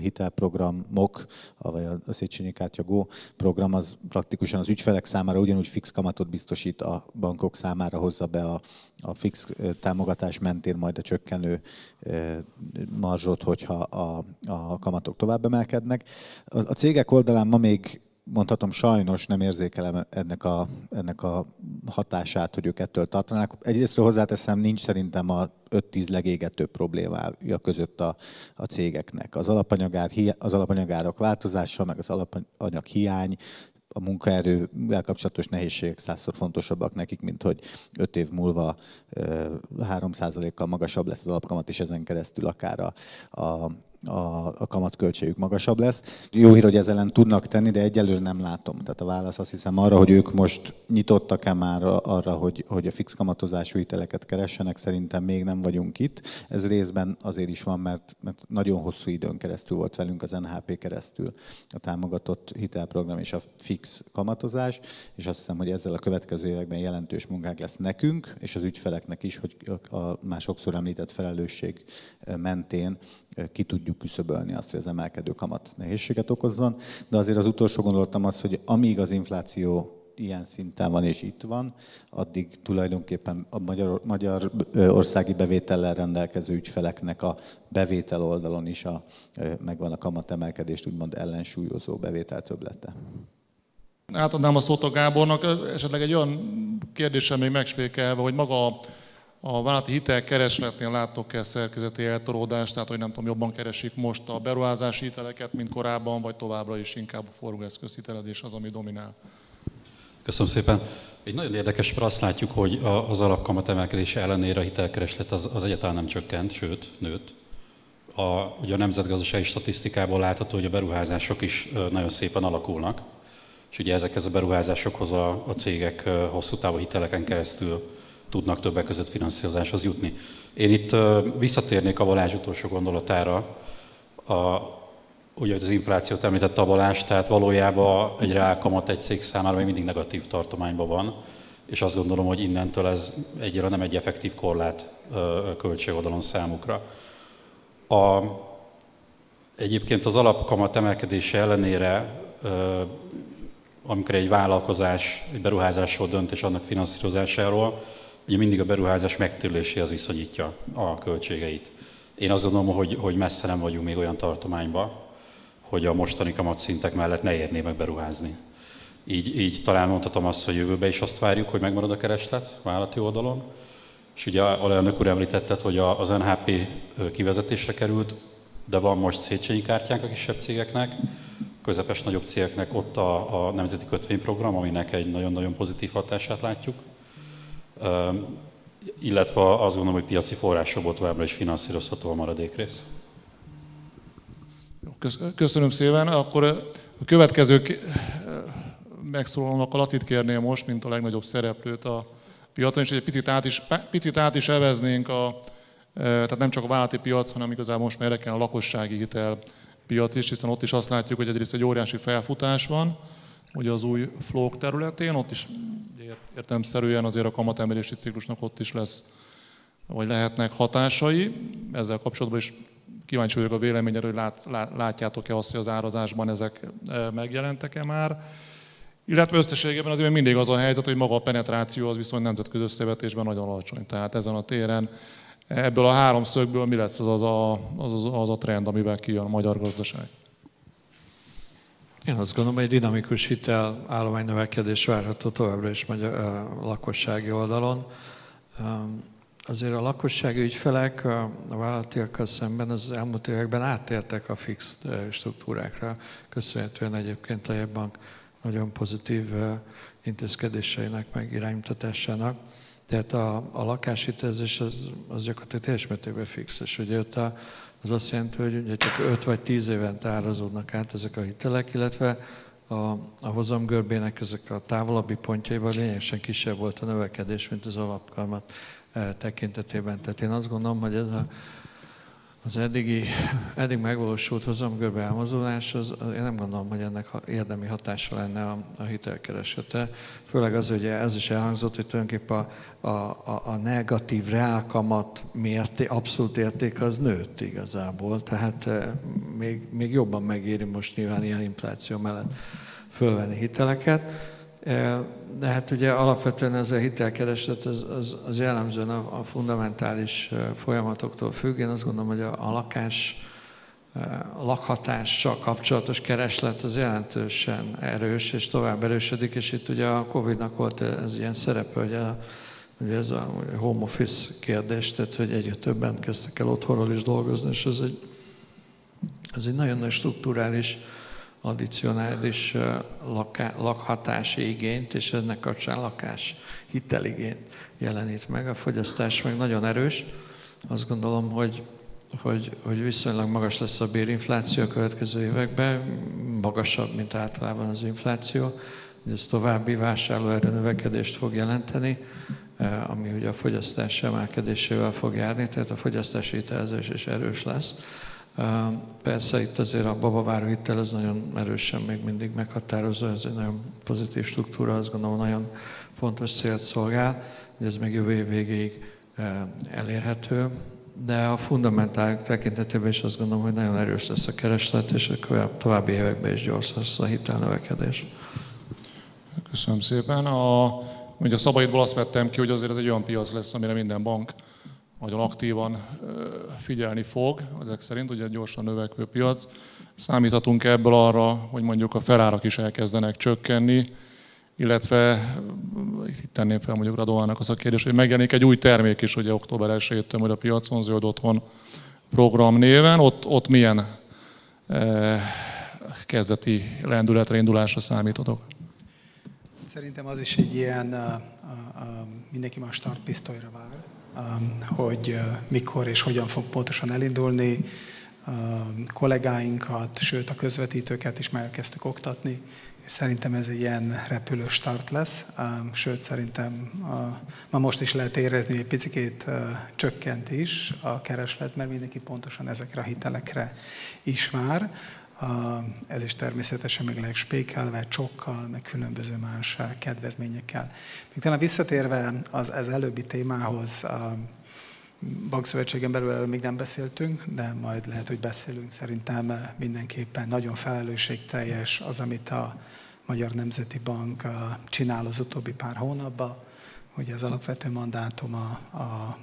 hitelprogramok, vagy a Széchenyi Kártya Go program, az praktikusan az ügyfelek számára ugyanúgy fix kamatot biztosít a bankok számára, hozza be a, a fix támogatás mentén majd a csökkenő marzsot, hogyha a, a kamatok tovább emelkednek. A, a cégek oldalán ma még mondhatom sajnos nem érzékelem ennek a, ennek a hatását, hogy ők ettől tartanák. Egyrésztről hozzáteszem, nincs szerintem a 5-10 legégetőbb problémája között a, a cégeknek. Az, alapanyagár, az alapanyagárak változása, meg az alapanyag hiány, a munkaerővel kapcsolatos nehézségek százszor fontosabbak nekik, mint hogy öt év múlva 3%-kal magasabb lesz az alapkamat, és ezen keresztül akár a, a a, a kamatköltségük magasabb lesz. Jó hír, hogy ezzel ellen tudnak tenni, de egyelőre nem látom. Tehát a válasz azt hiszem arra, hogy ők most nyitottak-e már arra, hogy, hogy a fix kamatozású hiteleket keressenek, szerintem még nem vagyunk itt. Ez részben azért is van, mert, mert nagyon hosszú időn keresztül volt velünk az NHP keresztül a támogatott hitelprogram és a fix kamatozás, és azt hiszem, hogy ezzel a következő években jelentős munkák lesz nekünk, és az ügyfeleknek is, hogy a már sokszor említett felelősség mentén ki tudjuk küszöbölni azt, hogy az emelkedő kamat nehézséget okozzon. De azért az utolsó gondolatom az, hogy amíg az infláció ilyen szinten van és itt van, addig tulajdonképpen a magyar, magyar országi bevétellel rendelkező ügyfeleknek a bevétel oldalon is a, megvan a kamatemelkedést úgymond ellensúlyozó bevétel töblete. Átadnám a szót a Gábornak, esetleg egy olyan kérdéssel még megspékelve, hogy maga a vállalati hitelkeresletnél láttok-e szerkezeti eltolódást, tehát hogy nem tudom, jobban keresik most a beruházási hiteleket, mint korábban, vagy továbbra is inkább a forgóeszköz hitelezés az, ami dominál? Köszönöm szépen. Egy nagyon érdekes, mert azt látjuk, hogy az alapkamat emelkedése ellenére a hitelkereslet az, az egyáltalán nem csökkent, sőt, nőtt. A, ugye a nemzetgazdasági statisztikából látható, hogy a beruházások is nagyon szépen alakulnak, és ugye ezekhez a beruházásokhoz a, a cégek hosszú távú hiteleken keresztül tudnak többek között finanszírozáshoz jutni. Én itt visszatérnék a Balázs utolsó gondolatára, a, ugye az inflációt említette a Balázs, tehát valójában egy reálkamat egy cég számára még mindig negatív tartományban van, és azt gondolom, hogy innentől ez egyre nem egy effektív korlát költségoldalon számukra. A, egyébként az alapkamat emelkedése ellenére, amikor egy vállalkozás egy beruházásról dönt és annak finanszírozásáról, ugye mindig a beruházás megtérüléséhez viszonyítja a költségeit. Én azt gondolom, hogy, hogy messze nem vagyunk még olyan tartományban, hogy a mostani kamatszintek mellett ne érné meg beruházni. Így, így talán mondhatom azt, hogy jövőbe is azt várjuk, hogy megmarad a kereslet vállalati oldalon. És ugye alelnök úr említetted, hogy az NHP kivezetésre került, de van most Széchenyi kártyánk a kisebb cégeknek, közepes nagyobb cégeknek ott a, a Nemzeti Kötvényprogram, aminek egy nagyon-nagyon pozitív hatását látjuk illetve azt gondolom, hogy piaci forrásokból továbbra is finanszírozható a maradék rész. Köszönöm szépen. Akkor a következő megszólalónak a Lacit kérném most, mint a legnagyobb szereplőt a piacon, és egy picit át is, picit át is eveznénk a, tehát nem csak a vállalati piac, hanem igazából most már a lakossági hitel piac is, hiszen ott is azt látjuk, hogy egyrészt egy óriási felfutás van, ugye az új flók területén, ott is értelmszerűen azért a kamatemelési ciklusnak ott is lesz, vagy lehetnek hatásai. Ezzel kapcsolatban is kíváncsi vagyok a véleményre, hogy lát, látjátok-e azt, hogy az árazásban ezek e, megjelentek-e már. Illetve összességében azért mindig az a helyzet, hogy maga a penetráció az viszont nemzetközi összevetésben nagyon alacsony. Tehát ezen a téren ebből a három szögből mi lesz az, az, a, az, az a trend, amivel kijön a magyar gazdaság? Én azt gondolom, hogy egy dinamikus hitel állomány növekedés várható továbbra is magyar a lakossági oldalon. Azért a lakossági ügyfelek a vállalatiakkal szemben az elmúlt években átértek a fix struktúrákra, köszönhetően egyébként a jebbank nagyon pozitív intézkedéseinek, meg iránymutatásának. Tehát a, a lakáshitelezés az, az gyakorlatilag teljes mértékben fix, és ugye ott a, az azt jelenti, hogy ugye csak 5 vagy 10 éven árazódnak át ezek a hitelek, illetve a, a hozamgörbének ezek a távolabbi pontjaiban lényegesen kisebb volt a növekedés, mint az alapkalmat eh, tekintetében. Tehát én azt gondolom, hogy ez a az eddigi, eddig megvalósult hozamgörbe elmozdulás, az, én nem gondolom, hogy ennek érdemi hatása lenne a, a hitelkeresete. Főleg az, hogy ez is elhangzott, hogy tulajdonképpen a, a, a negatív reálkamat mérté, abszolút érték az nőtt igazából. Tehát eh, még, még jobban megéri most nyilván ilyen infláció mellett fölvenni hiteleket. De hát ugye alapvetően ez a hitelkereslet az, az, az jellemzően a, a fundamentális folyamatoktól függ. Én azt gondolom, hogy a, a lakás, a lakhatással kapcsolatos kereslet az jelentősen erős, és tovább erősödik, és itt ugye a Covid-nak volt ez ilyen szerepe, hogy a, ugye ez a home office kérdés, tehát hogy egyre többen kezdtek el otthonról is dolgozni, és ez egy, ez egy nagyon nagy strukturális addicionális laká, lakhatási igényt, és ennek kapcsán lakás hiteligényt jelenít meg. A fogyasztás meg nagyon erős. Azt gondolom, hogy hogy, hogy viszonylag magas lesz a bérinfláció a következő években, magasabb, mint általában az infláció. Ez további vásárlóerő növekedést fog jelenteni, ami ugye a fogyasztás emelkedésével fog járni, tehát a fogyasztási hitelezés is erős lesz. Persze itt azért a babaváró hitel az nagyon erősen még mindig meghatározó, ez egy nagyon pozitív struktúra, azt gondolom nagyon fontos célt szolgál, hogy ez még jövő év végéig elérhető de a fundamentálok tekintetében is azt gondolom, hogy nagyon erős lesz a kereslet, és a további években is gyors lesz a hitelnövekedés. Köszönöm szépen. A, ugye a szabaidból azt vettem ki, hogy azért ez egy olyan piac lesz, amire minden bank nagyon aktívan figyelni fog, ezek szerint, ugye gyorsan növekvő piac. Számíthatunk ebből arra, hogy mondjuk a felárak is elkezdenek csökkenni, illetve itt tenném fel mondjuk Radovának az a kérdés, hogy megjelenik egy új termék is, ugye október 1 majd a piacon, Zöld Otthon program néven, ott, ott milyen eh, kezdeti lendületre, indulásra számítotok? Szerintem az is egy ilyen, uh, uh, mindenki már startpisztolyra um, hogy uh, mikor és hogyan fog pontosan elindulni. Kollégáinkat, sőt a közvetítőket is már elkezdtük oktatni, Szerintem ez egy ilyen repülő start lesz, sőt szerintem ma most is lehet érezni, hogy egy picit csökkent is a kereslet, mert mindenki pontosan ezekre a hitelekre is vár. Ez is természetesen meg lehet spékelve, csokkal, meg különböző más kedvezményekkel. Még talán visszatérve az, az előbbi témához, a bankszövetségen belül erről még nem beszéltünk, de majd lehet, hogy beszélünk. Szerintem mindenképpen nagyon felelősségteljes az, amit a Magyar Nemzeti Bank csinál az utóbbi pár hónapban. Ugye az alapvető mandátum a, a,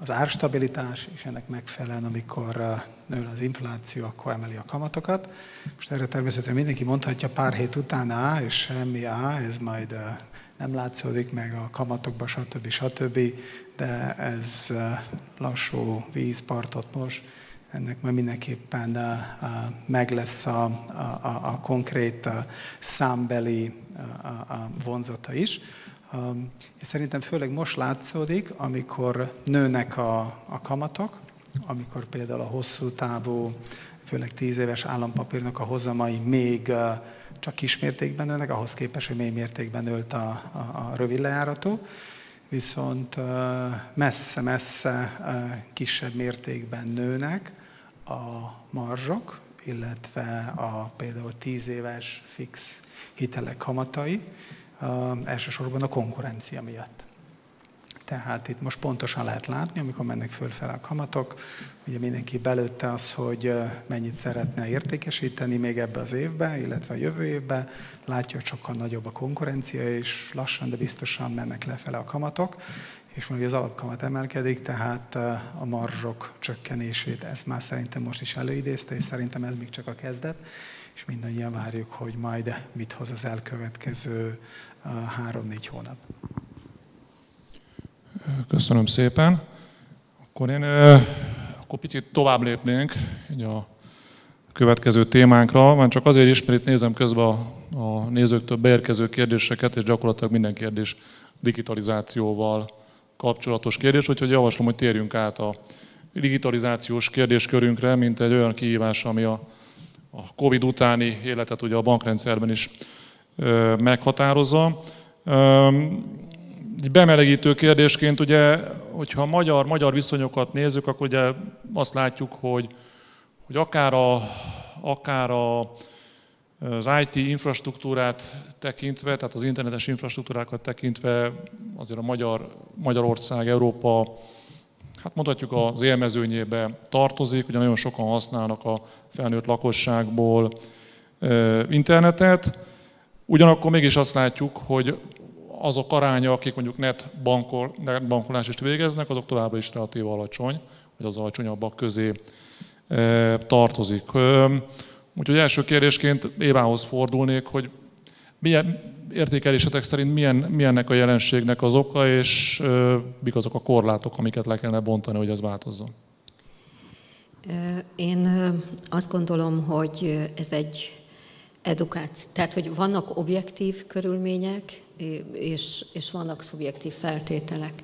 az árstabilitás, és ennek megfelelően, amikor nő az infláció, akkor emeli a kamatokat. Most erre természetesen mindenki mondhatja pár hét után, á, és semmi, á, ez majd nem látszódik meg a kamatokba, stb. stb. De ez lassú vízpartot most ennek majd mindenképpen meg lesz a, a, a konkrét számbeli vonzata is. És szerintem főleg most látszódik, amikor nőnek a, a kamatok, amikor például a hosszú távú, főleg tíz éves állampapírnak a hozamai még csak kismértékben nőnek, ahhoz képest, hogy mély mértékben nőtt a, a, a rövid lejáratú, viszont messze-messze kisebb mértékben nőnek a marzsok, illetve a például 10 éves fix hitelek kamatai, elsősorban a konkurencia miatt. Tehát itt most pontosan lehet látni, amikor mennek fölfele a kamatok, ugye mindenki belőtte az, hogy mennyit szeretne értékesíteni még ebbe az évbe, illetve a jövő évbe. Látja, hogy sokkal nagyobb a konkurencia, és lassan, de biztosan mennek lefele a kamatok és mondjuk az alapkamat emelkedik, tehát a marzsok csökkenését ez már szerintem most is előidézte, és szerintem ez még csak a kezdet, és mindannyian várjuk, hogy majd mit hoz az elkövetkező három-négy hónap. Köszönöm szépen. Akkor én akkor picit tovább lépnénk így a következő témánkra, már csak azért is, mert itt nézem közben a, a nézőktől beérkező kérdéseket, és gyakorlatilag minden kérdés digitalizációval kapcsolatos kérdés, úgyhogy javaslom, hogy térjünk át a digitalizációs kérdéskörünkre, mint egy olyan kihívás, ami a, a Covid utáni életet ugye a bankrendszerben is ö, meghatározza. Bemelegítő kérdésként ugye, hogyha magyar, magyar viszonyokat nézzük, akkor ugye azt látjuk, hogy, hogy akár, a, akár a, az IT infrastruktúrát tekintve, tehát az internetes infrastruktúrákat tekintve azért a Magyar, Magyarország, Európa, hát mondhatjuk az élmezőnyébe tartozik, ugye nagyon sokan használnak a felnőtt lakosságból internetet, ugyanakkor mégis azt látjuk, hogy azok aránya, akik mondjuk net, bankol, net bankolás is végeznek, azok továbbra is relatív alacsony, vagy az alacsonyabbak közé tartozik. Úgyhogy első kérdésként Évához fordulnék, hogy milyen értékelésetek szerint milyen, milyennek a jelenségnek az oka, és mik azok a korlátok, amiket le kellene bontani, hogy ez változzon? Én azt gondolom, hogy ez egy edukáció. Tehát, hogy vannak objektív körülmények, és, és vannak szubjektív feltételek.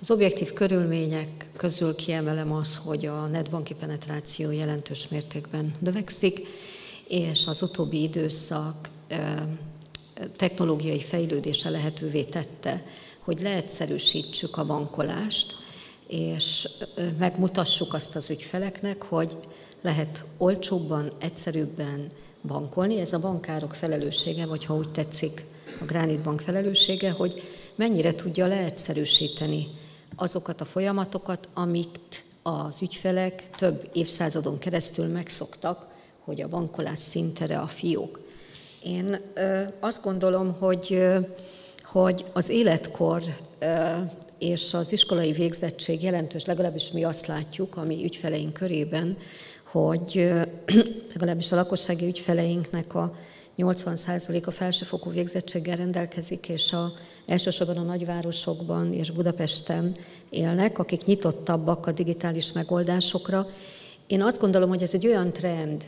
Az objektív körülmények közül kiemelem az, hogy a netbanki penetráció jelentős mértékben növekszik, és az utóbbi időszak technológiai fejlődése lehetővé tette, hogy leegyszerűsítsük a bankolást, és megmutassuk azt az ügyfeleknek, hogy lehet olcsóbban, egyszerűbben bankolni. Ez a bankárok felelőssége, vagy ha úgy tetszik, a Granite Bank felelőssége, hogy mennyire tudja leegyszerűsíteni azokat a folyamatokat, amit az ügyfelek több évszázadon keresztül megszoktak, hogy a bankolás szintere a fiók. Én azt gondolom, hogy, hogy az életkor és az iskolai végzettség jelentős, legalábbis mi azt látjuk, ami ügyfeleink körében, hogy legalábbis a lakossági ügyfeleinknek a 80%-a felsőfokú végzettséggel rendelkezik, és a, elsősorban a nagyvárosokban és Budapesten élnek, akik nyitottabbak a digitális megoldásokra. Én azt gondolom, hogy ez egy olyan trend,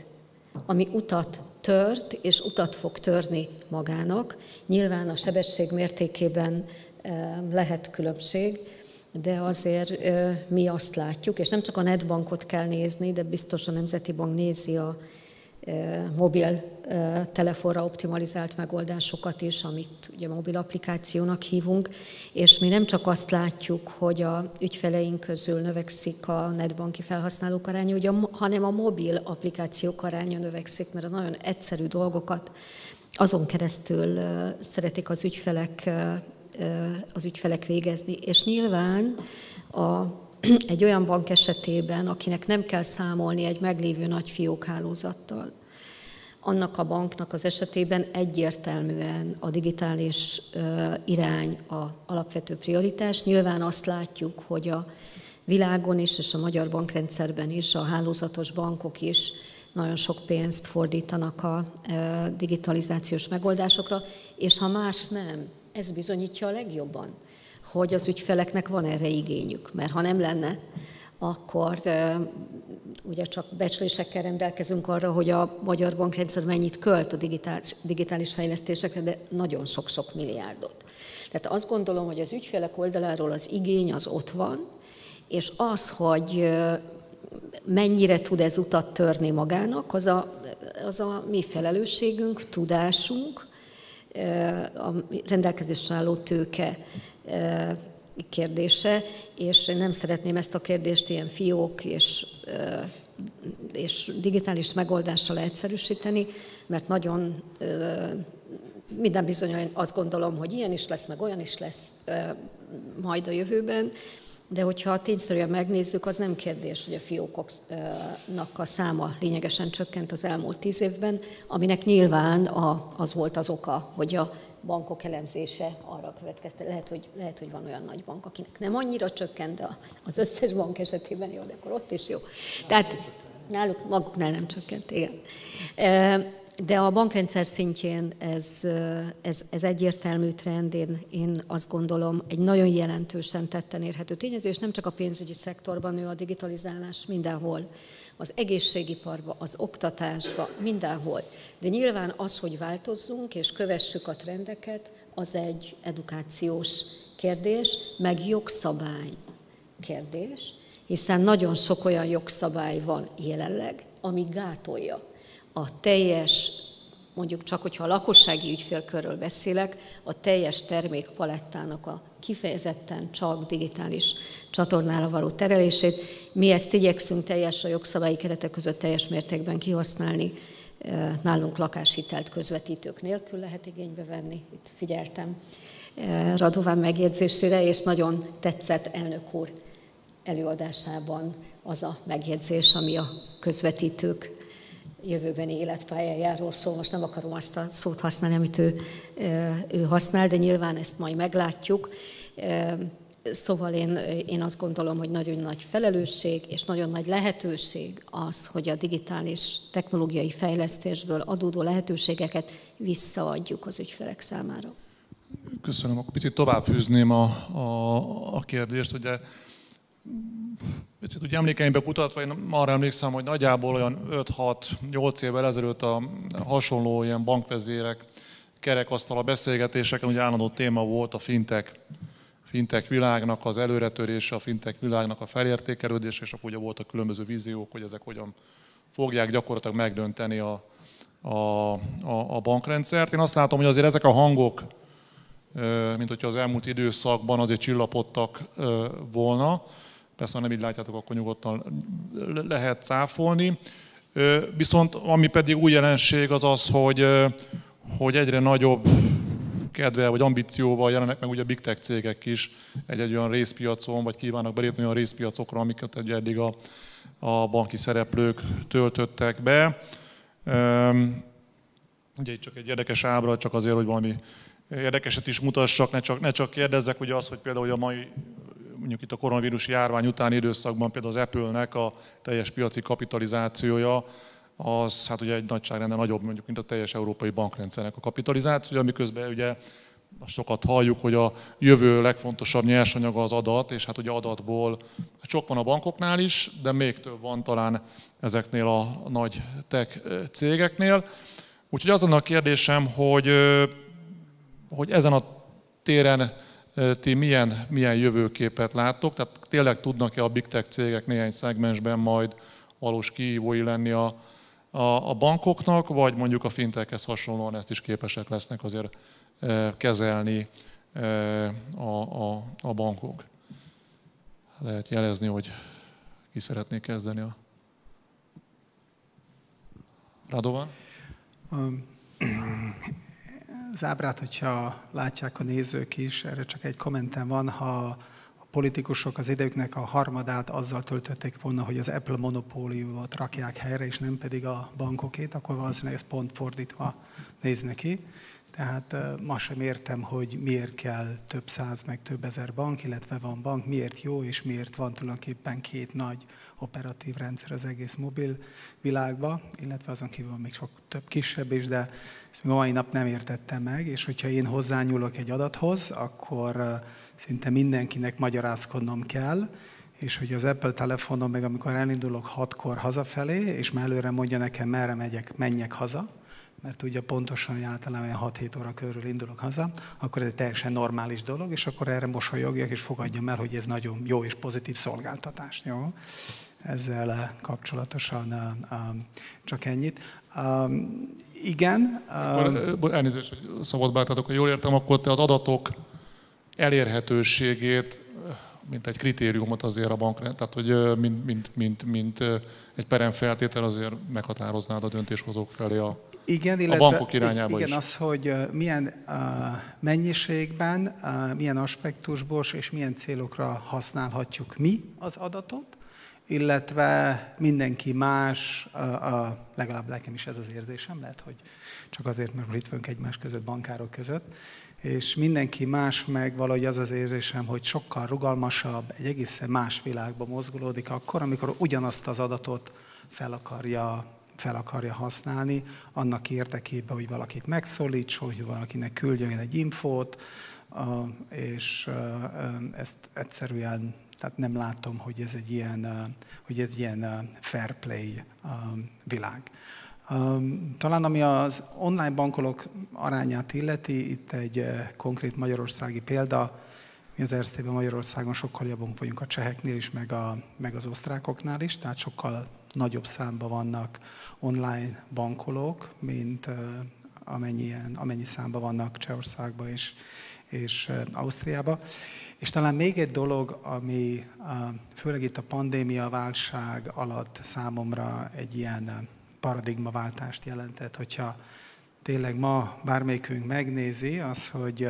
ami utat tört, és utat fog törni magának. Nyilván a sebesség mértékében lehet különbség, de azért mi azt látjuk, és nem csak a netbankot kell nézni, de biztos a Nemzeti Bank nézi a mobil telefonra optimalizált megoldásokat is, amit ugye mobil applikációnak hívunk, és mi nem csak azt látjuk, hogy a ügyfeleink közül növekszik a netbanki felhasználók aránya, ugye, hanem a mobil applikációk aránya növekszik, mert a nagyon egyszerű dolgokat azon keresztül szeretik az ügyfelek, az ügyfelek végezni. És nyilván a, egy olyan bank esetében, akinek nem kell számolni egy meglévő nagy fiókhálózattal, annak a banknak az esetében egyértelműen a digitális irány a alapvető prioritás. Nyilván azt látjuk, hogy a világon is és a magyar bankrendszerben is a hálózatos bankok is nagyon sok pénzt fordítanak a digitalizációs megoldásokra, és ha más nem, ez bizonyítja a legjobban, hogy az ügyfeleknek van erre igényük, mert ha nem lenne, akkor ugye csak becslésekkel rendelkezünk arra, hogy a magyar bankrendszer mennyit költ a digitális, digitális fejlesztésekre, de nagyon sok-sok milliárdot. Tehát azt gondolom, hogy az ügyfelek oldaláról az igény az ott van, és az, hogy mennyire tud ez utat törni magának, az a, az a mi felelősségünk, tudásunk, a rendelkezésre álló tőke kérdése, és én nem szeretném ezt a kérdést ilyen fiók és, és digitális megoldással egyszerűsíteni, mert nagyon minden bizony azt gondolom, hogy ilyen is lesz, meg olyan is lesz majd a jövőben, de hogyha tényszerűen megnézzük, az nem kérdés, hogy a fiókoknak a száma lényegesen csökkent az elmúlt tíz évben, aminek nyilván az volt az oka, hogy a bankok elemzése arra következte, lehet hogy, lehet, hogy van olyan nagy bank, akinek nem annyira csökkent, de az összes bank esetében jó, de akkor ott is jó. Tehát náluk maguknál nem csökkent, igen. De a bankrendszer szintjén ez, ez, ez egyértelmű trend, én, én azt gondolom, egy nagyon jelentősen tetten érhető tényező, és nem csak a pénzügyi szektorban nő a digitalizálás, mindenhol az egészségiparba, az oktatásba, mindenhol. De nyilván az, hogy változzunk és kövessük a trendeket, az egy edukációs kérdés, meg jogszabály kérdés, hiszen nagyon sok olyan jogszabály van jelenleg, ami gátolja a teljes, mondjuk csak, hogyha a lakossági ügyfélkörről beszélek, a teljes termékpalettának a kifejezetten csak digitális csatornára való terelését. Mi ezt igyekszünk teljes a jogszabályi keretek között teljes mértékben kihasználni. Nálunk lakáshitelt közvetítők nélkül lehet igénybe venni. Itt figyeltem Radován megjegyzésére, és nagyon tetszett elnök úr előadásában az a megjegyzés, ami a közvetítők jövőbeni életpályájáról szól. Most nem akarom azt a szót használni, amit ő, ő használ, de nyilván ezt majd meglátjuk. Szóval én, én azt gondolom, hogy nagyon nagy felelősség és nagyon nagy lehetőség az, hogy a digitális technológiai fejlesztésből adódó lehetőségeket visszaadjuk az ügyfelek számára. Köszönöm. Akkor picit tovább fűzném a, a, a kérdést. Ugye Picit úgy emlékeimbe kutatva, én arra emlékszem, hogy nagyjából olyan 5-6-8 évvel ezelőtt a hasonló ilyen bankvezérek kerekasztal a beszélgetéseken, ugye állandó téma volt a fintek fintech világnak az előretörése, a fintech világnak a felértékelődése, és akkor ugye voltak különböző víziók, hogy ezek hogyan fogják gyakorlatilag megdönteni a, a, a, a bankrendszert. Én azt látom, hogy azért ezek a hangok, mint hogyha az elmúlt időszakban azért csillapodtak volna. Persze, ha nem így látjátok, akkor nyugodtan lehet cáfolni. Viszont ami pedig új jelenség az az, hogy, hogy egyre nagyobb kedve vagy ambícióval jelennek meg ugye a big tech cégek is egy-egy olyan részpiacon, vagy kívánnak belépni olyan részpiacokra, amiket egy eddig a, a banki szereplők töltöttek be. Ugye itt csak egy érdekes ábra, csak azért, hogy valami érdekeset is mutassak, ne csak, ne csak kérdezzek ugye az, hogy például a mai mondjuk itt a koronavírus járvány utáni időszakban például az Apple-nek a teljes piaci kapitalizációja az hát ugye egy nagyságrendel nagyobb mondjuk, mint a teljes európai bankrendszernek a kapitalizációja, miközben ugye sokat halljuk, hogy a jövő legfontosabb nyersanyaga az adat, és hát ugye adatból hát sok van a bankoknál is, de még több van talán ezeknél a nagy tech cégeknél. Úgyhogy azon a kérdésem, hogy, hogy ezen a téren ti milyen, milyen jövőképet láttok, tehát tényleg tudnak-e a big tech cégek néhány szegmensben majd valós kihívói lenni a, a, bankoknak, vagy mondjuk a fintekhez hasonlóan ezt is képesek lesznek azért e, kezelni e, a, a, a bankok. Lehet jelezni, hogy ki szeretné kezdeni a Radovan? Az ábrát, hogyha látják a nézők is, erre csak egy kommentem van, ha politikusok az idejüknek a harmadát azzal töltötték volna, hogy az Apple monopóliumot rakják helyre, és nem pedig a bankokét, akkor valószínűleg ez pont fordítva néz neki. Tehát ma sem értem, hogy miért kell több száz, meg több ezer bank, illetve van bank, miért jó, és miért van tulajdonképpen két nagy operatív rendszer az egész mobil világba, illetve azon kívül még sok több kisebb is, de ezt még a mai nap nem értettem meg, és hogyha én hozzányúlok egy adathoz, akkor szinte mindenkinek magyarázkodnom kell, és hogy az Apple telefonon, meg amikor elindulok hatkor hazafelé, és már előre mondja nekem, merre megyek, menjek haza, mert tudja pontosan, általában 6-7 óra körül indulok haza, akkor ez egy teljesen normális dolog, és akkor erre mosolyogjak, és fogadjam el, hogy ez nagyon jó és pozitív szolgáltatás. Jó? Ezzel eh, kapcsolatosan uh, um, csak ennyit. Um, igen. Um, akkor, elnézést, hogy szabad bártatok, hogy jól értem, akkor te az adatok elérhetőségét, mint egy kritériumot azért a bankra, tehát hogy mint, mint, mint, mint egy peremfeltétel azért meghatároznád a döntéshozók felé a, igen, illetve, a bankok irányába igen, is. az, hogy milyen uh, mennyiségben, uh, milyen aspektusból és milyen célokra használhatjuk mi az adatot, illetve mindenki más, uh, uh, legalább nekem is ez az érzésem, lehet, hogy csak azért, mert itt vagyunk egymás között, bankárok között, és mindenki más meg valahogy az az érzésem, hogy sokkal rugalmasabb, egy egészen más világba mozgolódik akkor, amikor ugyanazt az adatot fel akarja, fel akarja használni, annak érdekében, hogy valakit megszólíts, hogy valakinek küldjön egy infót, és ezt egyszerűen tehát nem látom, hogy ez egy ilyen, hogy ez ilyen fair play világ. Talán ami az online bankolók arányát illeti, itt egy eh, konkrét magyarországi példa, mi az ersztében Magyarországon sokkal jobbunk vagyunk a cseheknél is, meg, a, meg az osztrákoknál is, tehát sokkal nagyobb számban vannak online bankolók, mint uh, amennyien, amennyi számban vannak Csehországban és, és uh, Ausztriában. És talán még egy dolog, ami főleg itt a pandémia válság alatt számomra egy ilyen paradigmaváltást jelentett, hogyha tényleg ma bármelyikünk megnézi, az, hogy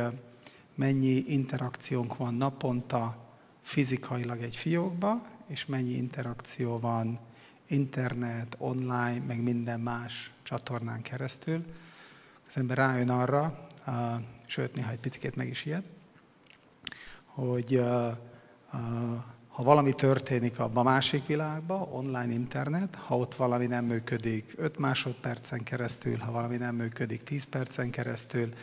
mennyi interakciónk van naponta fizikailag egy fiókba, és mennyi interakció van internet, online, meg minden más csatornán keresztül. Az ember rájön arra, sőt, néha egy picit meg is ijed, hogy ha valami történik abban a másik világban, online internet, ha ott valami nem működik 5 másodpercen keresztül, ha valami nem működik 10 percen keresztül,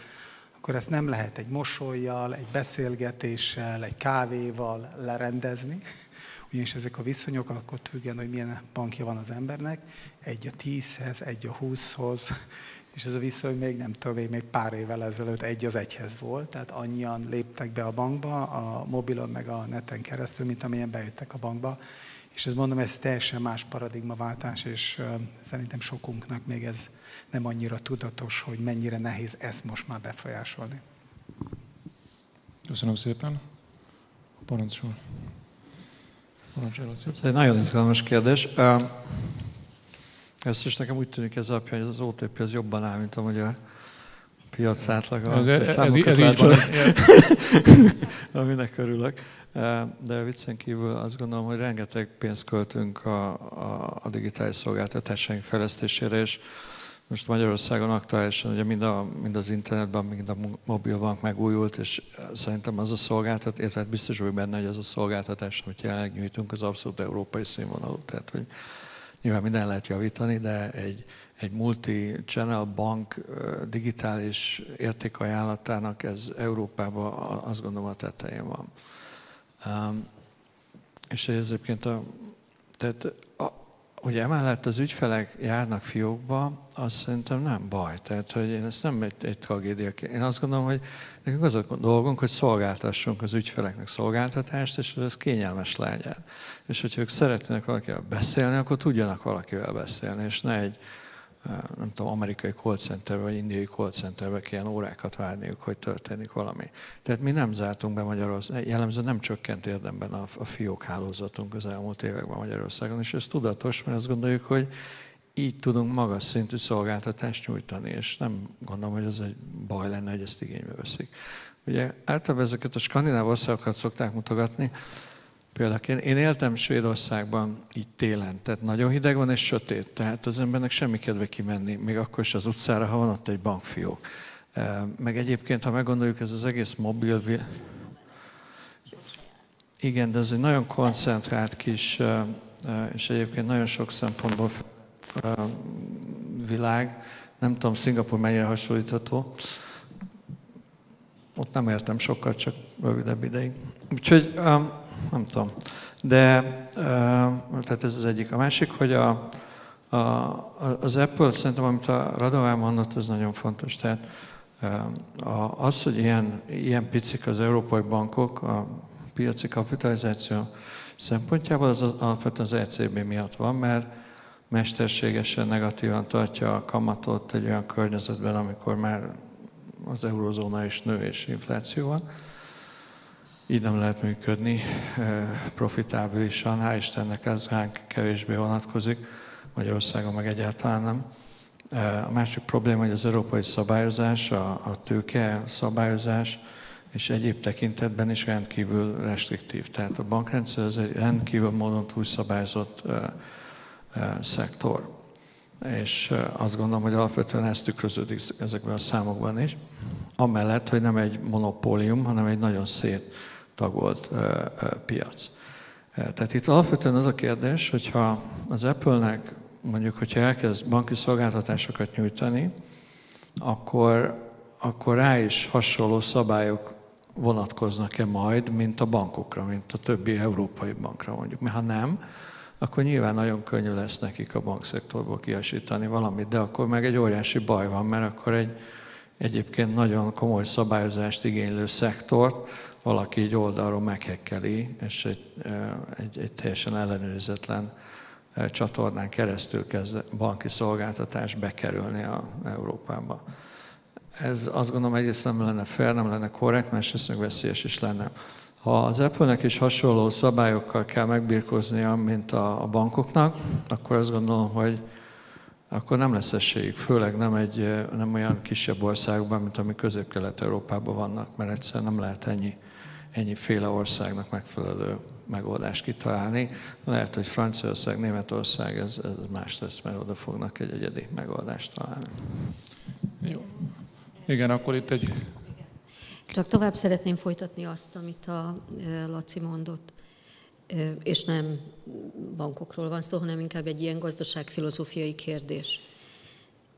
akkor ezt nem lehet egy mosolyjal, egy beszélgetéssel, egy kávéval lerendezni, ugyanis ezek a viszonyok akkor függen, hogy milyen bankja van az embernek, egy a tízhez, egy a húszhoz, és ez a viszony még nem tudom, még pár évvel ezelőtt egy az egyhez volt, tehát annyian léptek be a bankba, a mobilon meg a neten keresztül, mint amilyen bejöttek a bankba. És ez mondom, ez teljesen más paradigmaváltás, és szerintem sokunknak még ez nem annyira tudatos, hogy mennyire nehéz ezt most már befolyásolni. Köszönöm szépen. Parancsol. Parancsol, Ez egy nagyon izgalmas kérdés. Ezt is nekem úgy tűnik ez alapján, hogy az OTP az jobban áll, mint a magyar piac átlaga. Ez, ez, ez, ez így van. Aminek örülök. De viccen kívül azt gondolom, hogy rengeteg pénzt költünk a, a, a digitális szolgáltatásaink fejlesztésére, és most Magyarországon aktuálisan ugye mind, a, mind az internetben, mind a mobilbank megújult, és szerintem az a szolgáltatás, illetve biztos vagyok benne, hogy az a szolgáltatás, amit jelenleg nyújtunk, az abszolút európai színvonalú. Tehát, hogy nyilván minden lehet javítani, de egy, egy multi-channel bank digitális értékajánlatának ez Európában azt gondolom a tetején van. Um, és egyébként a, tehát hogy emellett az ügyfelek járnak fiókba, az szerintem nem baj. Tehát, hogy én ezt nem egy, egy tragédia. Én azt gondolom, hogy nekünk az a dolgunk, hogy szolgáltassunk az ügyfeleknek szolgáltatást, és hogy ez kényelmes legyen. És hogyha ők szeretnének valakivel beszélni, akkor tudjanak valakivel beszélni, és ne egy nem tudom, amerikai call centerbe, vagy indiai call centerbe ilyen órákat várniuk, hogy történik valami. Tehát mi nem zártunk be Magyarországon, jellemzően nem csökkent érdemben a, a fiók hálózatunk az elmúlt években Magyarországon, és ez tudatos, mert azt gondoljuk, hogy így tudunk magas szintű szolgáltatást nyújtani, és nem gondolom, hogy ez egy baj lenne, hogy ezt igénybe veszik. Ugye általában ezeket a skandináv országokat szokták mutogatni, Például én, éltem Svédországban így télen, tehát nagyon hideg van és sötét, tehát az embernek semmi kedve kimenni, még akkor is az utcára, ha van ott egy bankfiók. Meg egyébként, ha meggondoljuk, ez az egész mobil... Igen, de ez egy nagyon koncentrált kis, és egyébként nagyon sok szempontból világ. Nem tudom, Szingapur mennyire hasonlítható. Ott nem értem sokkal, csak rövidebb ideig. Úgyhogy nem tudom. De tehát ez az egyik. A másik, hogy a, a, az Apple szerintem, amit a Radován mondott, ez nagyon fontos. Tehát az, hogy ilyen, ilyen picik az európai bankok, a piaci kapitalizáció szempontjából, az alapvetően az ECB miatt van, mert mesterségesen negatívan tartja a kamatot egy olyan környezetben, amikor már az eurozóna is nő és infláció van így nem lehet működni profitábilisan. Hál' Istennek ez ránk kevésbé vonatkozik, Magyarországon meg egyáltalán nem. A másik probléma, hogy az európai szabályozás, a, tőke szabályozás és egyéb tekintetben is rendkívül restriktív. Tehát a bankrendszer az egy rendkívül módon túlszabályozott szektor. És azt gondolom, hogy alapvetően ez tükröződik ezekben a számokban is. Amellett, hogy nem egy monopólium, hanem egy nagyon szét tagolt piac. Tehát itt alapvetően az a kérdés, hogyha az Apple-nek mondjuk, hogyha elkezd banki szolgáltatásokat nyújtani, akkor, akkor rá is hasonló szabályok vonatkoznak-e majd, mint a bankokra, mint a többi európai bankra mondjuk. Mert ha nem, akkor nyilván nagyon könnyű lesz nekik a bankszektorból kiasítani valamit, de akkor meg egy óriási baj van, mert akkor egy egyébként nagyon komoly szabályozást igénylő szektort valaki egy oldalról meghekkeli, és egy, egy, egy teljesen ellenőrizetlen csatornán keresztül kezd banki szolgáltatás bekerülni a Európába. Ez azt gondolom egyrészt nem lenne fair, nem lenne korrekt, másrészt veszélyes is lenne. Ha az Apple-nek is hasonló szabályokkal kell megbírkoznia, mint a, a bankoknak, akkor azt gondolom, hogy akkor nem lesz esélyük, főleg nem, egy, nem olyan kisebb országban, mint ami közép-kelet-európában vannak, mert egyszerűen nem lehet ennyi ennyiféle országnak megfelelő megoldást kitalálni. Lehet, hogy Franciaország, Németország, ez, ez más lesz, mert oda fognak egy egyedi megoldást találni. Jó. Igen, akkor itt egy... Csak tovább szeretném folytatni azt, amit a Laci mondott. És nem bankokról van szó, hanem inkább egy ilyen gazdaságfilozófiai kérdés.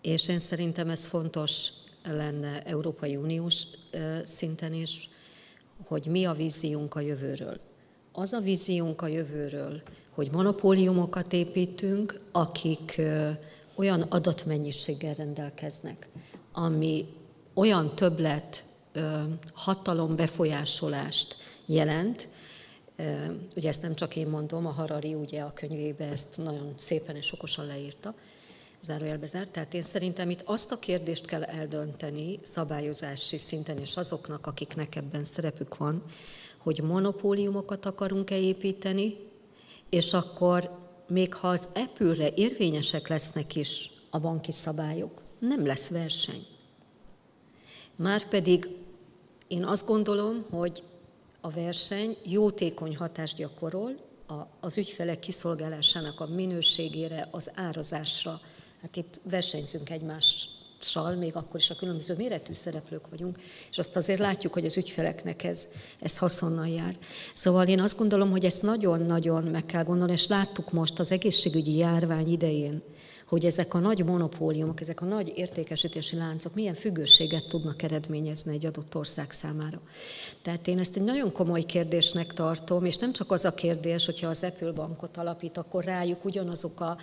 És én szerintem ez fontos lenne Európai Uniós szinten is, hogy mi a víziunk a jövőről. Az a víziunk a jövőről, hogy monopóliumokat építünk, akik olyan adatmennyiséggel rendelkeznek, ami olyan többlet hatalom befolyásolást jelent, ugye ezt nem csak én mondom, a Harari ugye a könyvébe ezt nagyon szépen és okosan leírta, zárójelbe zárt. Tehát én szerintem itt azt a kérdést kell eldönteni szabályozási szinten, és azoknak, akiknek ebben szerepük van, hogy monopóliumokat akarunk-e építeni, és akkor még ha az Apple-re érvényesek lesznek is a banki szabályok, nem lesz verseny. Márpedig én azt gondolom, hogy a verseny jótékony hatást gyakorol az ügyfelek kiszolgálásának a minőségére, az árazásra. Hát itt versenyzünk egymással, még akkor is a különböző méretű szereplők vagyunk, és azt azért látjuk, hogy az ügyfeleknek ez, ez haszonnal jár. Szóval én azt gondolom, hogy ezt nagyon-nagyon meg kell gondolni, és láttuk most az egészségügyi járvány idején, hogy ezek a nagy monopóliumok, ezek a nagy értékesítési láncok milyen függőséget tudnak eredményezni egy adott ország számára. Tehát én ezt egy nagyon komoly kérdésnek tartom, és nem csak az a kérdés, hogyha az Apple bankot alapít, akkor rájuk ugyanazok a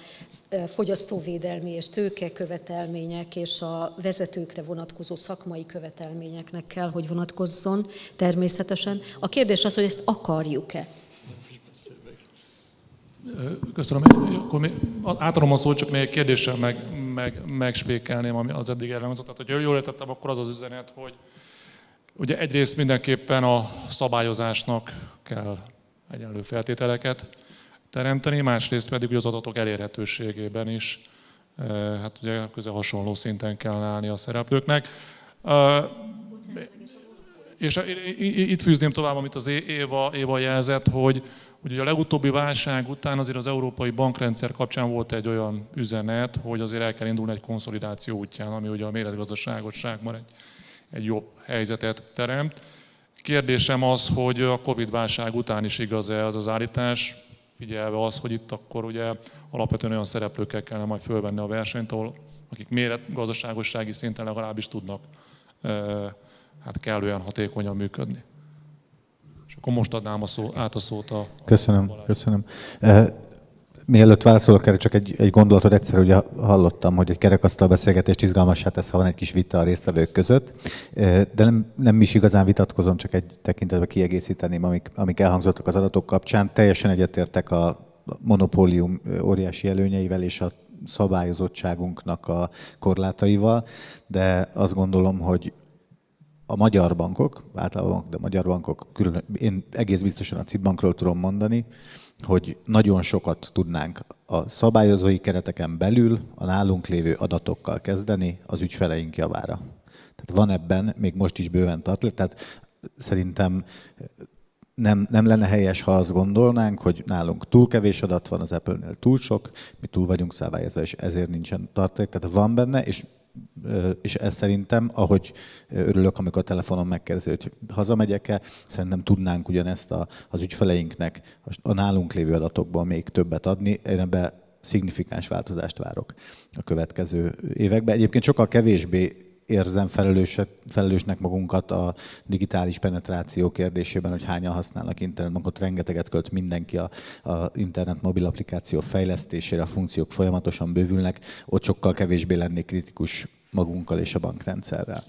fogyasztóvédelmi és tőke követelmények és a vezetőkre vonatkozó szakmai követelményeknek kell, hogy vonatkozzon természetesen. A kérdés az, hogy ezt akarjuk-e. Köszönöm. Akkor átadom a szót, csak még egy kérdéssel meg, meg, megspékelném ami az eddig elhangzott. Tehát, hogyha jól értettem, akkor az az üzenet, hogy ugye egyrészt mindenképpen a szabályozásnak kell egyenlő feltételeket teremteni, másrészt pedig az adatok elérhetőségében is hát ugye közel hasonló szinten kell állni a szereplőknek. És itt fűzném tovább, amit az Éva, Éva jelzett, hogy Ugye a legutóbbi válság után azért az európai bankrendszer kapcsán volt egy olyan üzenet, hogy azért el kell indulni egy konszolidáció útján, ami ugye a méretgazdaságosságban egy, egy jobb helyzetet teremt. Kérdésem az, hogy a Covid válság után is igaz-e az az állítás, figyelve az, hogy itt akkor ugye alapvetően olyan szereplőkkel kellene majd fölvenni a versenyt, ahol akik méretgazdaságossági szinten legalábbis tudnak hát kellően hatékonyan működni. Akkor most adnám a szó, át a szót a... Köszönöm, a köszönöm. Eh, mielőtt válaszolok erre, csak egy, egy gondolatot egyszer ugye hallottam, hogy egy kerekasztal beszélgetés izgalmassá tesz, ha van egy kis vita a résztvevők között, eh, de nem, nem is igazán vitatkozom, csak egy tekintetben kiegészíteném, amik, amik elhangzottak az adatok kapcsán. Teljesen egyetértek a monopólium óriási előnyeivel és a szabályozottságunknak a korlátaival, de azt gondolom, hogy a magyar bankok, általában de a magyar bankok, külön, én egész biztosan a CIP bankról tudom mondani, hogy nagyon sokat tudnánk a szabályozói kereteken belül a nálunk lévő adatokkal kezdeni az ügyfeleink javára. Tehát van ebben még most is bőven tartlék, tehát szerintem nem, nem lenne helyes, ha azt gondolnánk, hogy nálunk túl kevés adat van, az Apple-nél túl sok, mi túl vagyunk szabályozva, és ezért nincsen tartalék. Tehát van benne, és és ez szerintem, ahogy örülök, amikor a telefonon megkérdezi, hogy hazamegyek-e, szerintem tudnánk ugyanezt a, az ügyfeleinknek a nálunk lévő adatokból még többet adni. Én ebbe szignifikáns változást várok a következő években. Egyébként sokkal kevésbé érzem felelősnek magunkat a digitális penetráció kérdésében, hogy hányan használnak internetbankot, rengeteget költ mindenki a, a internet mobil applikáció fejlesztésére, a funkciók folyamatosan bővülnek, ott sokkal kevésbé lennék kritikus magunkkal és a bankrendszerrel.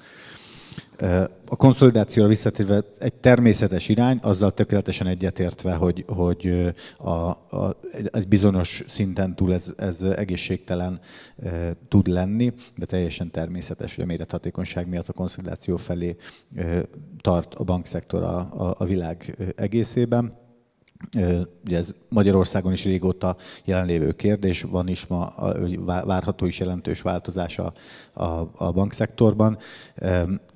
A konszolidációra visszatérve egy természetes irány, azzal tökéletesen egyetértve, hogy, hogy a, a, egy bizonyos szinten túl ez, ez egészségtelen e, tud lenni, de teljesen természetes, hogy a mérethatékonyság miatt a konszolidáció felé e, tart a bankszektor a, a, a világ egészében. Ugye ez Magyarországon is régóta jelenlévő kérdés, van is ma várható is jelentős változás a, a, a bankszektorban.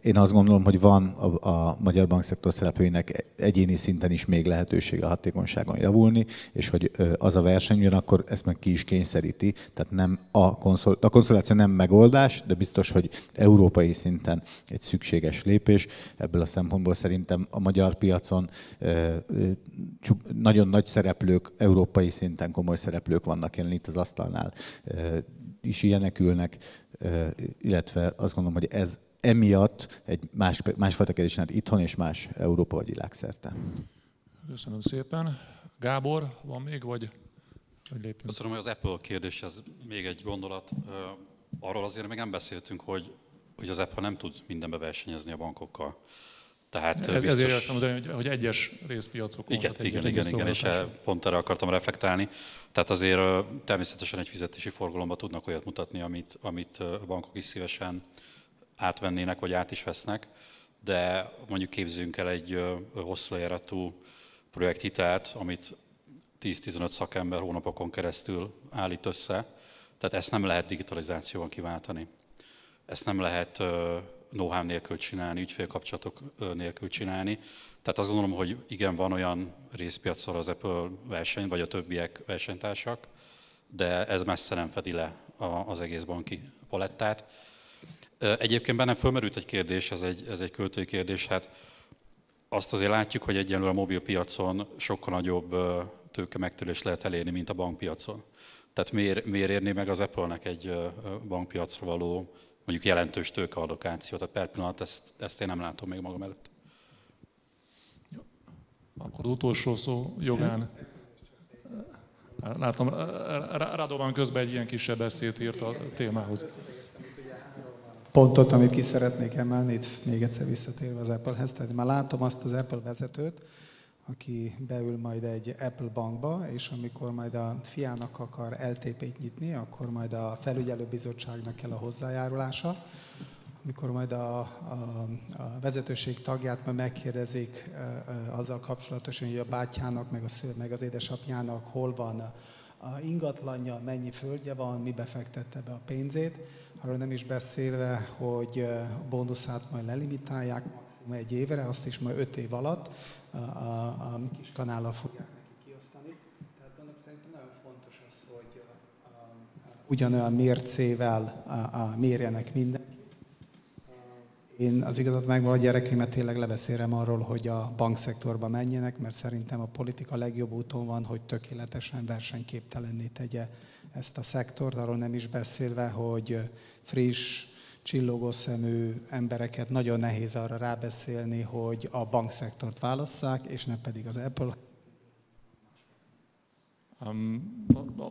Én azt gondolom, hogy van a, a magyar bankszektor szereplőinek egyéni szinten is még lehetőség a hatékonyságon javulni, és hogy az a verseny akkor ezt meg ki is kényszeríti. Tehát nem a, konszol, a konszolidáció nem megoldás, de biztos, hogy európai szinten egy szükséges lépés. Ebből a szempontból szerintem a magyar piacon nagyon nagy szereplők, európai szinten komoly szereplők vannak jelen itt az asztalnál is ilyenek ülnek, illetve azt gondolom, hogy ez emiatt egy más, másfajta kérdés itthon és más Európa vagy világszerte. Köszönöm szépen. Gábor, van még, vagy hogy lépjünk. Köszönöm, hogy az Apple kérdés, ez még egy gondolat. Arról azért még nem beszéltünk, hogy, hogy az Apple nem tud mindenbe versenyezni a bankokkal. Tehát ez, biztos... Ezért azt mondani, hogy egyes részpiacokon. Igen, igen, igen, igen, és pont erre akartam reflektálni. Tehát azért természetesen egy fizetési forgalomban tudnak olyat mutatni, amit, amit a bankok is szívesen átvennének, vagy át is vesznek, de mondjuk képzünk el egy hosszú lejáratú projekthitelt, amit 10-15 szakember hónapokon keresztül állít össze, tehát ezt nem lehet digitalizációval kiváltani. Ezt nem lehet know-how nélkül csinálni, ügyfélkapcsolatok nélkül csinálni. Tehát azt gondolom, hogy igen, van olyan részpiacon az Apple verseny, vagy a többiek versenytársak, de ez messze nem fedi le az egész banki palettát. Egyébként bennem fölmerült egy kérdés, ez egy, ez egy költői kérdés, hát azt azért látjuk, hogy egyenlően a mobil piacon sokkal nagyobb tőke megtörés lehet elérni, mint a bankpiacon. Tehát miért, miért érni meg az Apple-nek egy bankpiacra való mondjuk jelentős tőkeallokációt, tehát per pillanat ezt, ezt én nem látom még magam előtt. Akkor utolsó szó jogán. Látom, Radovan közben egy ilyen kisebb eszét írt a témához. Pontot, amit ki szeretnék emelni, itt még egyszer visszatérve az Apple-hez, tehát már látom azt az Apple vezetőt, aki beül majd egy Apple bankba, és amikor majd a fiának akar LTP-t nyitni, akkor majd a felügyelőbizottságnak kell a hozzájárulása, amikor majd a, a, a vezetőség tagját majd megkérdezik e, azzal kapcsolatosan, hogy a bátyának, meg, a sző, meg az édesapjának hol van a ingatlanja, mennyi földje van, mi befektette be a pénzét, arról nem is beszélve, hogy bónuszát majd lelimitálják maximum egy évre, azt is majd öt év alatt, a, a, a kis kanállal fogják neki kiosztani. Tehát gondolom szerintem nagyon fontos az, hogy a, a, ugyanolyan mércével a, a mérjenek mindenki. Én az igazat megvan, a gyerekeimet tényleg leveszélem arról, hogy a bankszektorba menjenek, mert szerintem a politika legjobb úton van, hogy tökéletesen versenyképtelenné tegye ezt a szektort, arról nem is beszélve, hogy friss, csillogó szemű embereket nagyon nehéz arra rábeszélni, hogy a bankszektort válasszák, és nem pedig az Apple. Um,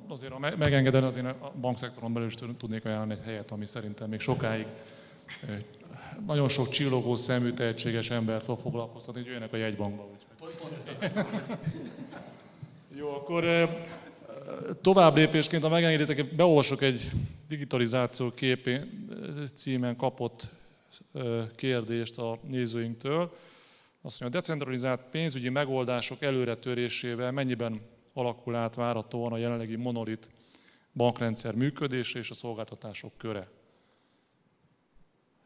azért, ha megengeded, azért a bankszektoron belül is tudnék ajánlani egy helyet, ami szerintem még sokáig nagyon sok csillogó szemű, tehetséges embert fog foglalkoztatni, hogy jöjjenek a jegybankba. Jó, akkor tovább lépésként, ha megengeditek, beolvasok egy digitalizáció képén címen kapott kérdést a nézőinktől. Azt mondja, a decentralizált pénzügyi megoldások előretörésével mennyiben alakul át várhatóan a jelenlegi monolit bankrendszer működése és a szolgáltatások köre?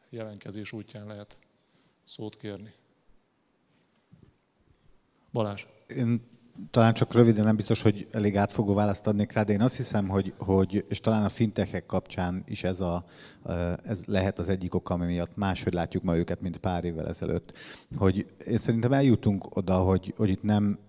Jelenkezés útján lehet szót kérni. Balázs. Én talán csak röviden, nem biztos, hogy elég átfogó választ adnék rá, de én azt hiszem, hogy, hogy és talán a fintechek kapcsán is ez, a, ez lehet az egyik oka, ami miatt máshogy látjuk ma őket, mint pár évvel ezelőtt. Hogy én szerintem eljutunk oda, hogy, hogy itt nem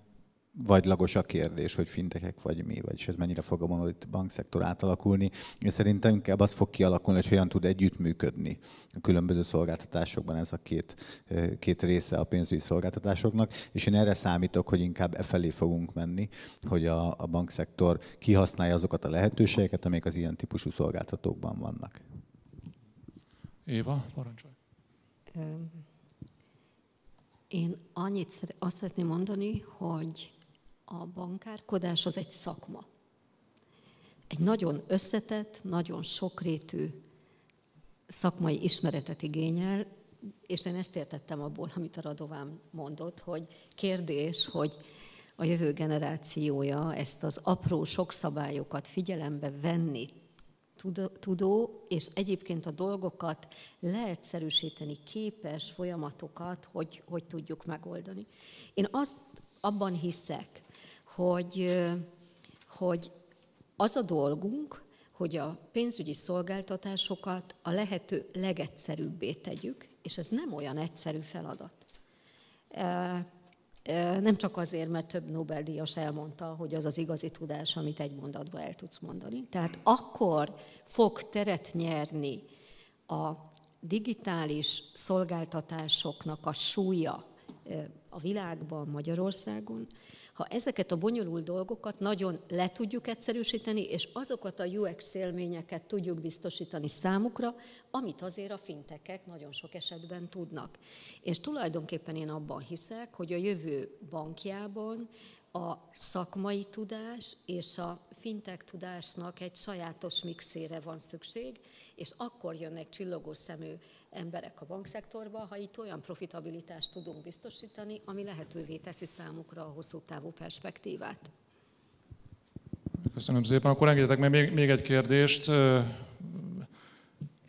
vagy lagos a kérdés, hogy fintekek vagy mi, vagyis ez mennyire fog a monolit bankszektor átalakulni. Én szerintem inkább az fog kialakulni, hogy hogyan tud együttműködni a különböző szolgáltatásokban ez a két, két része a pénzügyi szolgáltatásoknak, és én erre számítok, hogy inkább e felé fogunk menni, hogy a, a bankszektor kihasználja azokat a lehetőségeket, amik az ilyen típusú szolgáltatókban vannak. Éva, parancsolj. Én annyit azt szeretném mondani, hogy a bankárkodás az egy szakma. Egy nagyon összetett, nagyon sokrétű szakmai ismeretet igényel, és én ezt értettem abból, amit a Radován mondott, hogy kérdés, hogy a jövő generációja ezt az apró sok szabályokat figyelembe venni tudó, és egyébként a dolgokat leegyszerűsíteni képes folyamatokat, hogy, hogy tudjuk megoldani. Én azt abban hiszek, hogy, hogy az a dolgunk, hogy a pénzügyi szolgáltatásokat a lehető legegyszerűbbé tegyük, és ez nem olyan egyszerű feladat. Nem csak azért, mert több Nobel-díjas elmondta, hogy az az igazi tudás, amit egy mondatban el tudsz mondani. Tehát akkor fog teret nyerni a digitális szolgáltatásoknak a súlya a világban, Magyarországon, Ha ezeket a bonyolult dolgokat nagyon le tudjuk egyszerűsíteni, és azokat a UX élményeket tudjuk biztosítani számukra, amit azért a fintekek nagyon sok esetben tudnak. És tulajdonképpen én abban hiszek, hogy a jövő bankjában a szakmai tudás és a fintech tudásnak egy sajátos mixére van szükség, és akkor jönnek csillogó szemű emberek a bankszektorba, ha itt olyan profitabilitást tudunk biztosítani, ami lehetővé teszi számukra a hosszú távú perspektívát. Köszönöm szépen. Akkor engedjetek meg még, egy kérdést.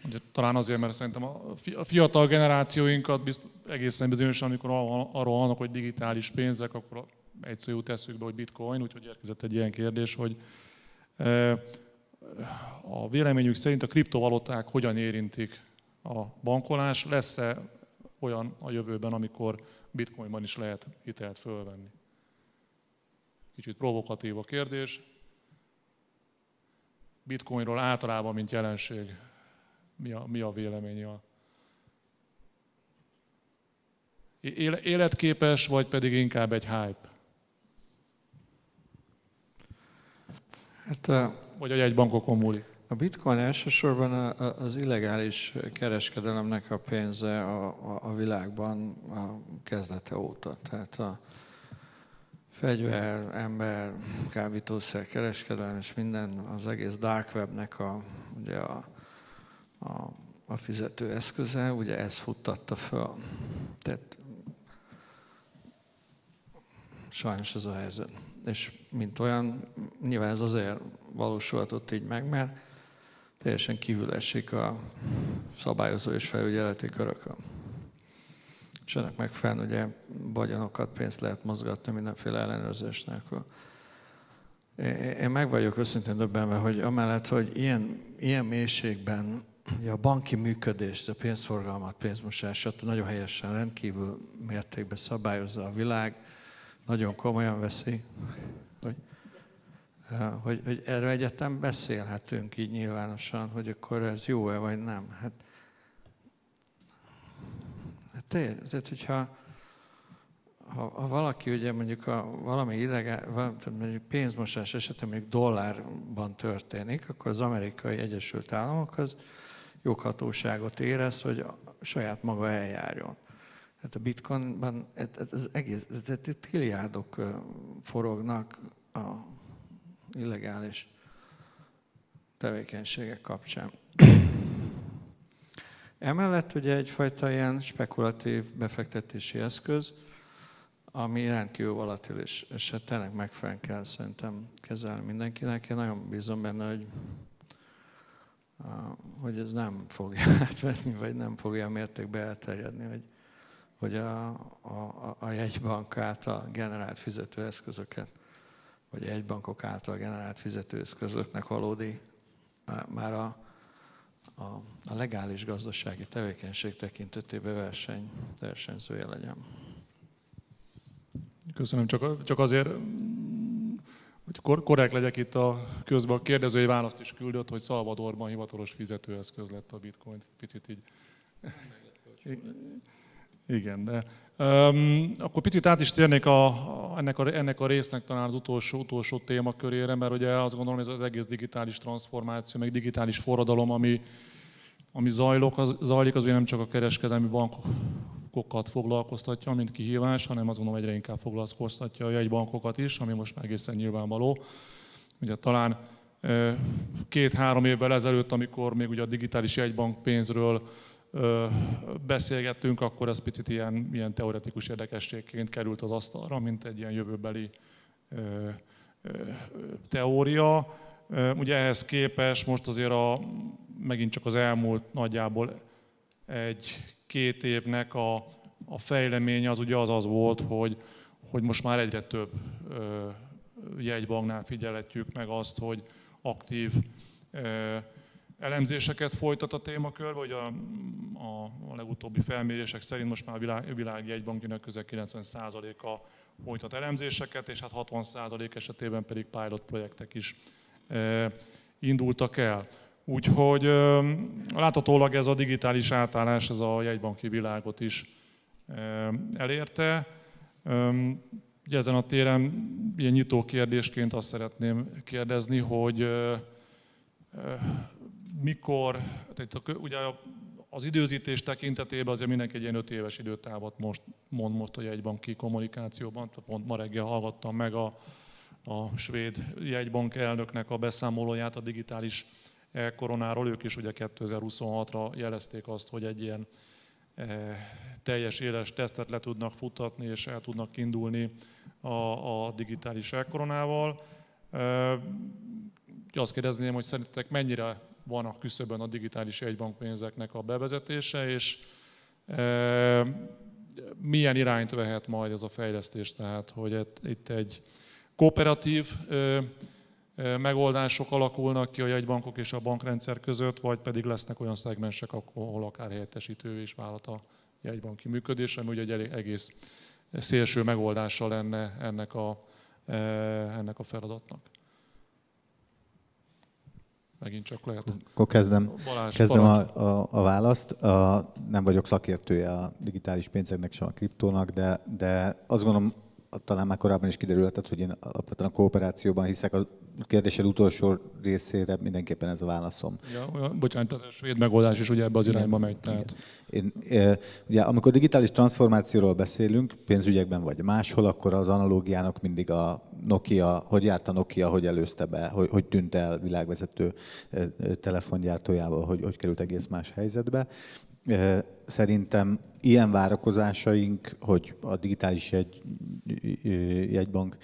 Ugye, talán azért, mert szerintem a fiatal generációinkat bizt, egészen bizonyosan, amikor arról hallnak, hogy digitális pénzek, akkor egy szó jut eszükbe, hogy bitcoin, úgyhogy érkezett egy ilyen kérdés, hogy a véleményük szerint a kriptovaluták hogyan érintik a bankolás, lesz-e olyan a jövőben, amikor bitcoinban is lehet hitelt fölvenni? Kicsit provokatív a kérdés. Bitcoinról általában, mint jelenség, mi a, mi a véleménye a életképes, vagy pedig inkább egy hype? Hát, vagy a jegybankokon múlik? A bitcoin elsősorban az illegális kereskedelemnek a pénze a, a, a világban a kezdete óta. Tehát a fegyver, ember, kábítószer kereskedelem és minden, az egész dark webnek a, ugye a, a, a fizető eszköze, ugye ez futtatta föl. Tehát sajnos ez a helyzet. És mint olyan, nyilván ez azért valósulhatott így meg, mert teljesen kívül esik a szabályozó és felügyeleti körökön. És ennek megfelelően ugye vagyonokat, pénzt lehet mozgatni mindenféle ellenőrzés nélkül. Én meg vagyok őszintén döbbenve, hogy amellett, hogy ilyen, ilyen mélységben ugye a banki működés, a pénzforgalmat, pénzmosását nagyon helyesen rendkívül mértékben szabályozza a világ, nagyon komolyan veszi, hogy hogy, hogy erről egyetem beszélhetünk így nyilvánosan, hogy akkor ez jó-e vagy nem. Hát, hát tehát, hogyha ha, ha valaki ugye mondjuk a, valami illegál, mondjuk pénzmosás esetén mondjuk dollárban történik, akkor az amerikai Egyesült Államok az joghatóságot érez, hogy saját maga eljárjon. Hát a bitcoinban ez egész, tehát trilliárdok forognak a illegális tevékenységek kapcsán. Emellett ugye egyfajta ilyen spekulatív befektetési eszköz, ami rendkívül volatilis, és hát tényleg megfelelően kell szerintem kezelni mindenkinek. Én nagyon bízom benne, hogy, hogy ez nem fogja átvenni, vagy nem fogja a mértékbe elterjedni, hogy, hogy a, a, a jegybank által generált fizetőeszközöket vagy egy bankok által generált fizetőeszközöknek valódi, már a, a, a legális gazdasági tevékenység tekintetében verseny, versenyzője legyen. Köszönöm, csak, csak azért, hogy korrekt legyek itt a közben, a kérdezői választ is küldött, hogy Szalvadorban hivatalos fizetőeszköz lett a bitcoin. Picit így. Igen, de um, akkor picit át is térnék a, ennek, a, ennek a résznek talán az utolsó, utolsó témakörére, mert ugye azt gondolom, hogy ez az egész digitális transformáció, meg digitális forradalom, ami, ami zajlok, az, zajlik, az ugye nem csak a kereskedelmi bankokat foglalkoztatja, mint kihívás, hanem azt gondolom egyre inkább foglalkoztatja a jegybankokat is, ami most már egészen nyilvánvaló. Ugye talán két-három évvel ezelőtt, amikor még ugye a digitális jegybank pénzről beszélgettünk, akkor ez picit ilyen, ilyen teoretikus érdekességként került az asztalra, mint egy ilyen jövőbeli teória. Ugye ehhez képest most azért a, megint csak az elmúlt nagyjából egy-két évnek a, a fejleménye az ugye az az volt, hogy, hogy most már egyre több jegybanknál figyeletjük meg azt, hogy aktív elemzéseket folytat a témakörbe, hogy a, a, a legutóbbi felmérések szerint most már a világ, világ jegybankjának közel 90%-a folytat elemzéseket, és hát 60% esetében pedig pilot projektek is e, indultak el. Úgyhogy e, láthatólag ez a digitális átállás, ez a jegybanki világot is e, elérte. E, Ugye ezen a téren ilyen nyitó kérdésként azt szeretném kérdezni, hogy mikor, tehát ugye az időzítés tekintetében azért mindenki egy ilyen öt éves időtávot most mond most a jegybanki kommunikációban. Pont ma reggel hallgattam meg a, a svéd jegybank elnöknek a beszámolóját a digitális koronáról. Ők is ugye 2026-ra jelezték azt, hogy egy ilyen e, teljes éles tesztet le tudnak futtatni és el tudnak indulni a, a digitális elkoronával. E, azt kérdezném, hogy szerintetek mennyire van a küszöbön a digitális jegybankpénzeknek a bevezetése, és e, milyen irányt vehet majd ez a fejlesztés, tehát hogy itt egy kooperatív megoldások alakulnak ki a jegybankok és a bankrendszer között, vagy pedig lesznek olyan szegmensek, ahol akár helyettesítő is vállalat a jegybanki működés, ami ugye egy egész szélső megoldása lenne ennek a, ennek a feladatnak. Megint csak lehet. Akkor kezdem, Balázs, kezdem a, a, a választ. A, nem vagyok szakértője a digitális pénzeknek, sem a kriptónak, de, de azt gondolom, talán már korábban is kiderülhetett, hogy én alapvetően a kooperációban hiszek. A kérdésed utolsó részére mindenképpen ez a válaszom. Ja, bocsánat, a svéd megoldás is ugye ebbe az irányba megy. Tehát. Én, ugye, amikor digitális transformációról beszélünk, pénzügyekben vagy máshol, akkor az analógiának mindig a Nokia, hogy járt a Nokia, hogy előzte be, hogy, hogy tűnt el világvezető telefongyártójával, hogy, hogy került egész más helyzetbe. Szerintem ilyen várakozásaink, hogy a digitális jegy, jegybank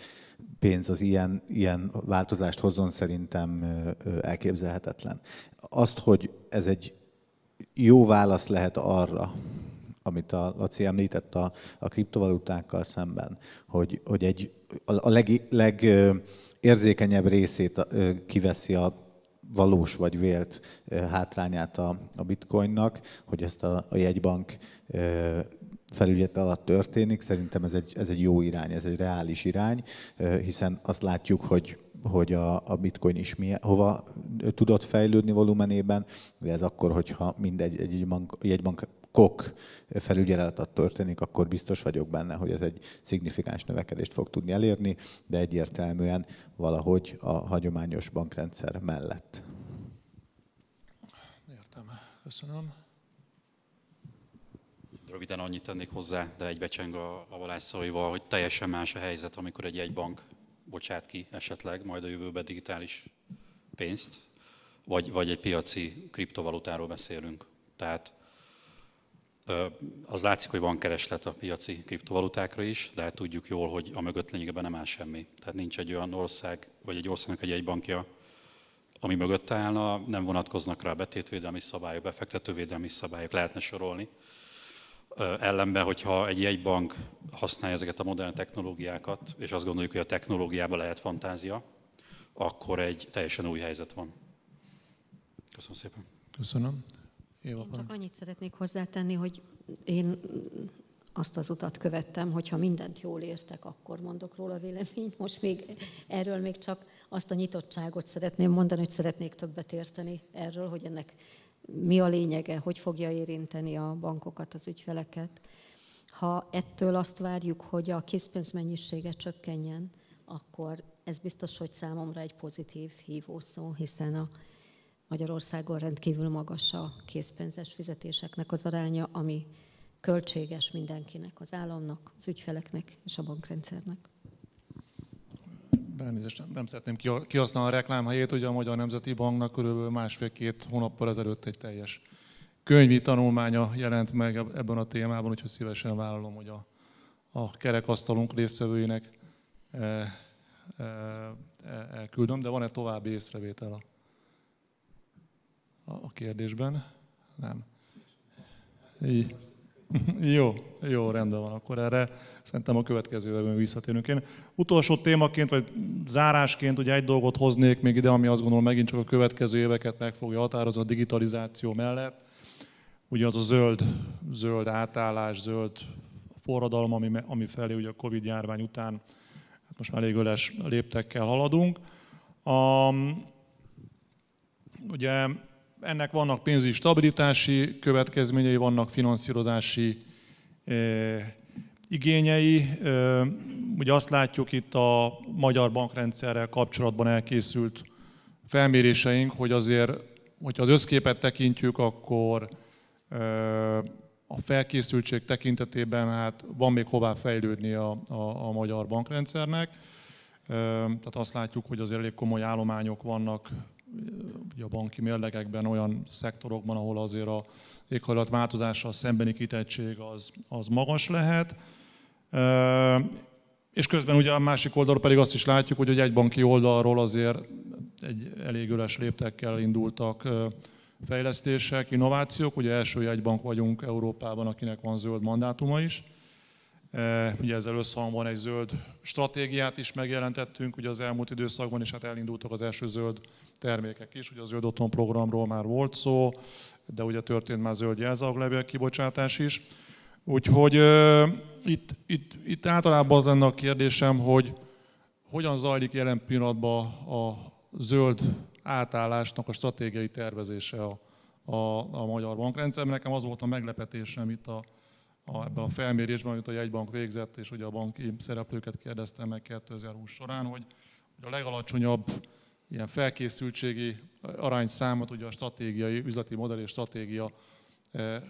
pénz az ilyen, ilyen változást hozzon, szerintem elképzelhetetlen. Azt, hogy ez egy jó válasz lehet arra, amit a Laci említett a, a kriptovalutákkal szemben, hogy, hogy egy, a leg, legérzékenyebb részét kiveszi a valós vagy vélt hátrányát a, a bitcoinnak, hogy ezt a, a jegybank felügyet alatt történik. Szerintem ez egy, ez egy jó irány, ez egy reális irány, hiszen azt látjuk, hogy hogy a, a bitcoin is milyen, hova tudott fejlődni volumenében, de ez akkor, hogyha mindegy egy jegybank, jegybank kok felügyelet történik, akkor biztos vagyok benne, hogy ez egy szignifikáns növekedést fog tudni elérni, de egyértelműen valahogy a hagyományos bankrendszer mellett. Értem, köszönöm. Röviden annyit tennék hozzá, de egybecseng a, a Balázs hogy teljesen más a helyzet, amikor egy jegybank bocsát ki esetleg majd a jövőben digitális pénzt, vagy, vagy egy piaci kriptovalutáról beszélünk. Tehát az látszik, hogy van kereslet a piaci kriptovalutákra is, de hát tudjuk jól, hogy a mögött lényegében nem áll semmi. Tehát nincs egy olyan ország, vagy egy országnak egy egybankja, ami mögött állna, nem vonatkoznak rá betétvédelmi szabályok, befektetővédelmi szabályok, lehetne sorolni. Ellenben, hogyha egy jegybank használja ezeket a modern technológiákat, és azt gondoljuk, hogy a technológiában lehet fantázia, akkor egy teljesen új helyzet van. Köszönöm szépen. Köszönöm. Éva, én csak annyit szeretnék hozzátenni, hogy én azt az utat követtem, hogyha mindent jól értek, akkor mondok róla véleményt. Most még erről még csak azt a nyitottságot szeretném mondani, hogy szeretnék többet érteni erről, hogy ennek mi a lényege, hogy fogja érinteni a bankokat, az ügyfeleket. Ha ettől azt várjuk, hogy a készpénz mennyisége csökkenjen, akkor ez biztos, hogy számomra egy pozitív hívószó, hiszen a Magyarországon rendkívül magas a készpénzes fizetéseknek az aránya, ami költséges mindenkinek, az államnak, az ügyfeleknek és a bankrendszernek. Elnézést, nem szeretném kihasználni a reklámhelyét, ugye a Magyar Nemzeti Banknak körülbelül másfél-két hónappal ezelőtt egy teljes könyvi tanulmánya jelent meg ebben a témában, úgyhogy szívesen vállalom, hogy a, a kerekasztalunk résztvevőinek e, e, e, elküldöm, de van-e további észrevétel a a kérdésben? Nem. Így. Jó, jó, rendben van. Akkor erre szerintem a következőben visszatérünk. Én utolsó témaként, vagy zárásként ugye egy dolgot hoznék még ide, ami azt gondolom megint csak a következő éveket meg fogja határozni a digitalizáció mellett. Ugye az a zöld, zöld átállás, zöld forradalom, ami, ami felé ugye a Covid járvány után hát most már elég öles léptekkel haladunk. A, ugye ennek vannak pénzügyi stabilitási következményei, vannak finanszírozási eh, igényei. Ugye azt látjuk itt a magyar bankrendszerrel kapcsolatban elkészült felméréseink, hogy azért, hogyha az összképet tekintjük, akkor a felkészültség tekintetében hát van még hová fejlődni a, a, a magyar bankrendszernek. Tehát azt látjuk, hogy azért elég komoly állományok vannak a banki mérlegekben olyan szektorokban, ahol azért a éghajlatváltozással szembeni kitettség az, az magas lehet. És közben ugye a másik oldalról pedig azt is látjuk, hogy egy banki oldalról azért egy elég üles léptekkel indultak fejlesztések, innovációk. Ugye első jegybank vagyunk Európában, akinek van zöld mandátuma is. Ugye ezzel összhangban egy zöld stratégiát is megjelentettünk ugye az elmúlt időszakban, és hát elindultak az első zöld termékek is. Ugye a zöld otthon programról már volt szó, de ugye történt már zöld jelzáloglevél kibocsátás is. Úgyhogy uh, itt, itt, itt általában az lenne a kérdésem, hogy hogyan zajlik jelen pillanatban a zöld átállásnak a stratégiai tervezése a, a, a magyar bankrendszerben. Nekem az volt a meglepetésem itt a, a, ebben a felmérésben, amit a jegybank végzett, és ugye a banki szereplőket kérdeztem meg 2020 során, hogy, hogy a legalacsonyabb ilyen felkészültségi arányszámot ugye a stratégiai, üzleti modell és stratégia e, e,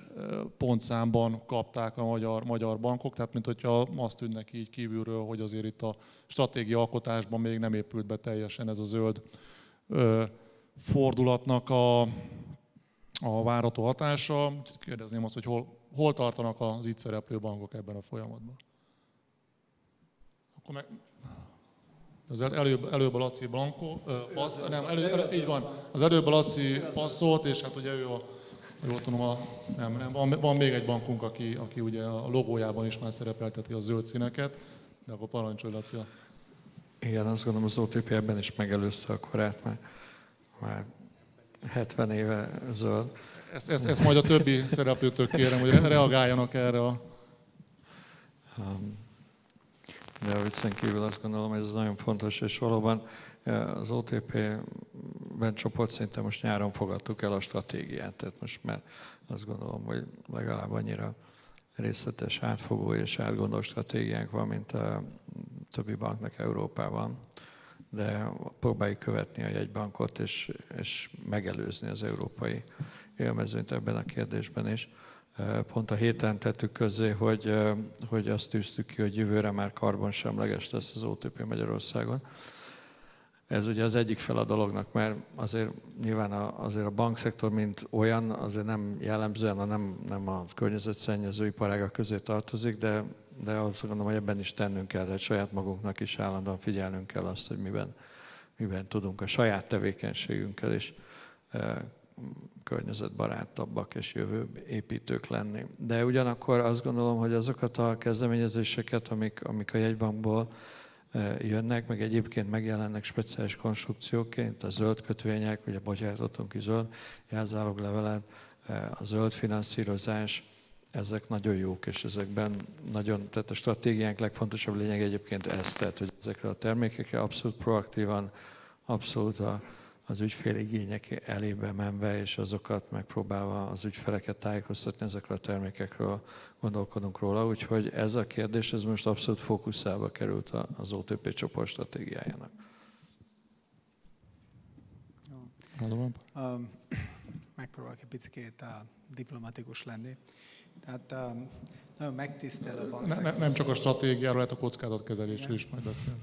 pontszámban kapták a magyar, magyar bankok, tehát mint hogyha azt tűnnek így kívülről, hogy azért itt a stratégia alkotásban még nem épült be teljesen ez a zöld fordulatnak a, a várható hatása. Kérdezném azt, hogy hol, hol tartanak az itt szereplő bankok ebben a folyamatban. Akkor meg, az előbb, előbb a Laci Blanco, passz, nem, elő, elő, így van, az előbb a Laci passzolt, és hát ugye ő a, jól tudom, a, nem, nem, van, van, még egy bankunk, aki, aki ugye a logójában is már szerepelteti a zöld színeket, de akkor parancsolj Laci. Igen, azt gondolom az OTP ebben is megelőzte a korát, mert már 70 éve zöld. Ezt, ezt, ezt majd a többi szereplőtől kérem, hogy reagáljanak erre a... Um, de viccen kívül azt gondolom, hogy ez nagyon fontos, és valóban az OTP-ben csoport szinte most nyáron fogadtuk el a stratégiát, tehát most már azt gondolom, hogy legalább annyira részletes, átfogó és átgondolt stratégiánk van, mint a többi banknak Európában, de próbáljuk követni a jegybankot, és, és megelőzni az európai élmezőnyt ebben a kérdésben is. Pont a héten tettük közzé, hogy, hogy azt tűztük ki, hogy jövőre már karbonsemleges lesz az OTP Magyarországon. Ez ugye az egyik fel a dolognak, mert azért nyilván a, azért a bankszektor, mint olyan, azért nem jellemzően a nem, nem a környezetszennyező iparága közé tartozik, de, de azt gondolom, hogy ebben is tennünk kell, tehát saját magunknak is állandóan figyelnünk kell azt, hogy miben, miben tudunk a saját tevékenységünkkel is környezetbarátabbak és jövőépítők lenni. De ugyanakkor azt gondolom, hogy azokat a kezdeményezéseket, amik, amik a jegybankból e, jönnek, meg egyébként megjelennek speciális konstrukcióként, a zöld kötvények, ugye bocsátottunk ki zöld jelzáloglevelet, e, a zöld finanszírozás, ezek nagyon jók, és ezekben nagyon, tehát a stratégiánk legfontosabb lényeg egyébként ez, tehát hogy ezekre a termékekre abszolút proaktívan, abszolút a, az ügyfél igények elébe menve, és azokat megpróbálva az ügyfeleket tájékoztatni ezekről a termékekről, gondolkodunk róla. Úgyhogy ez a kérdés, ez most abszolút fókuszába került az OTP csoport stratégiájának. Um, megpróbálok egy picit uh, diplomatikus lenni. Tehát um, nagyon megtisztelő a ne, ne, Nem csak a stratégiáról, lehet a kockázatkezelésről is majd beszélni.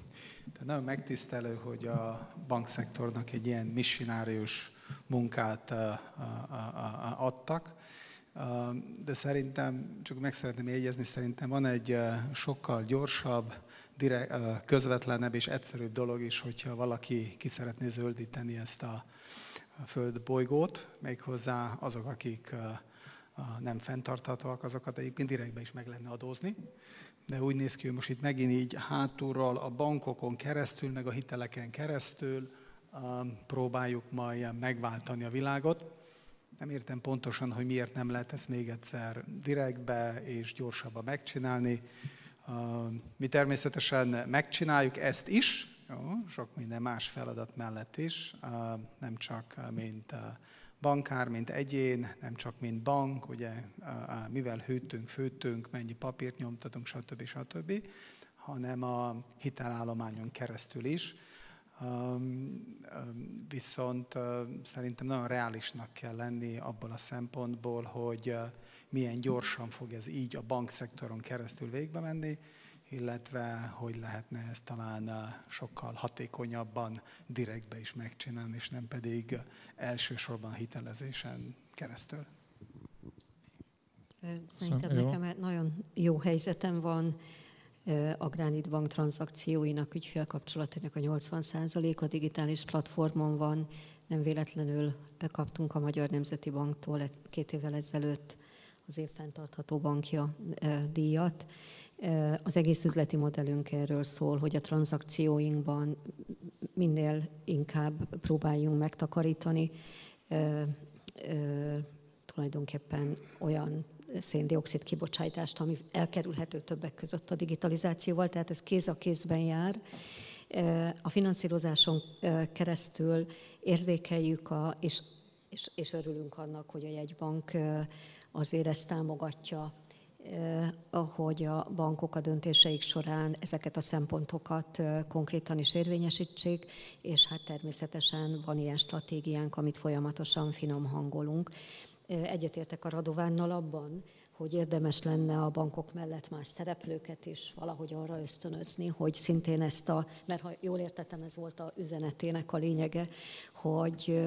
Tehát nagyon megtisztelő, hogy a bankszektornak egy ilyen missionárius munkát adtak, de szerintem, csak meg szeretném jegyezni, szerintem van egy sokkal gyorsabb, direkt, közvetlenebb és egyszerűbb dolog is, hogyha valaki ki szeretné zöldíteni ezt a föld bolygót, méghozzá azok, akik nem fenntarthatóak, azokat egyébként direktbe is meg lenne adózni de úgy néz ki, hogy most itt megint így hátulról a bankokon keresztül, meg a hiteleken keresztül um, próbáljuk ma ilyen megváltani a világot. Nem értem pontosan, hogy miért nem lehet ezt még egyszer direktbe és gyorsabban megcsinálni. Um, mi természetesen megcsináljuk ezt is, jó, sok minden más feladat mellett is, um, nem csak mint uh, bankár, mint egyén, nem csak mint bank, ugye, mivel hűtünk, fűtünk, mennyi papírt nyomtatunk, stb. stb., hanem a hitelállományon keresztül is. Viszont szerintem nagyon reálisnak kell lenni abból a szempontból, hogy milyen gyorsan fog ez így a bankszektoron keresztül végbe menni, illetve hogy lehetne ezt talán sokkal hatékonyabban direktbe is megcsinálni, és nem pedig elsősorban hitelezésen keresztül. Szerintem nekem nagyon jó helyzetem van a Granit Bank tranzakcióinak, ügyfélkapcsolatának a 80%-a digitális platformon van. Nem véletlenül kaptunk a Magyar Nemzeti Banktól két évvel ezelőtt az év fenntartható bankja díjat. Az egész üzleti modellünk erről szól, hogy a tranzakcióinkban minél inkább próbáljunk megtakarítani tulajdonképpen olyan széndiokszid kibocsátást, ami elkerülhető többek között a digitalizációval, tehát ez kéz a kézben jár. A finanszírozáson keresztül érzékeljük, a, és, és, és örülünk annak, hogy a jegybank azért ezt támogatja, hogy a bankok a döntéseik során ezeket a szempontokat konkrétan is érvényesítsék, és hát természetesen van ilyen stratégiánk, amit folyamatosan finom hangolunk. Egyetértek a Radovánnal abban, hogy érdemes lenne a bankok mellett más szereplőket is valahogy arra ösztönözni, hogy szintén ezt a, mert ha jól értettem, ez volt a üzenetének a lényege, hogy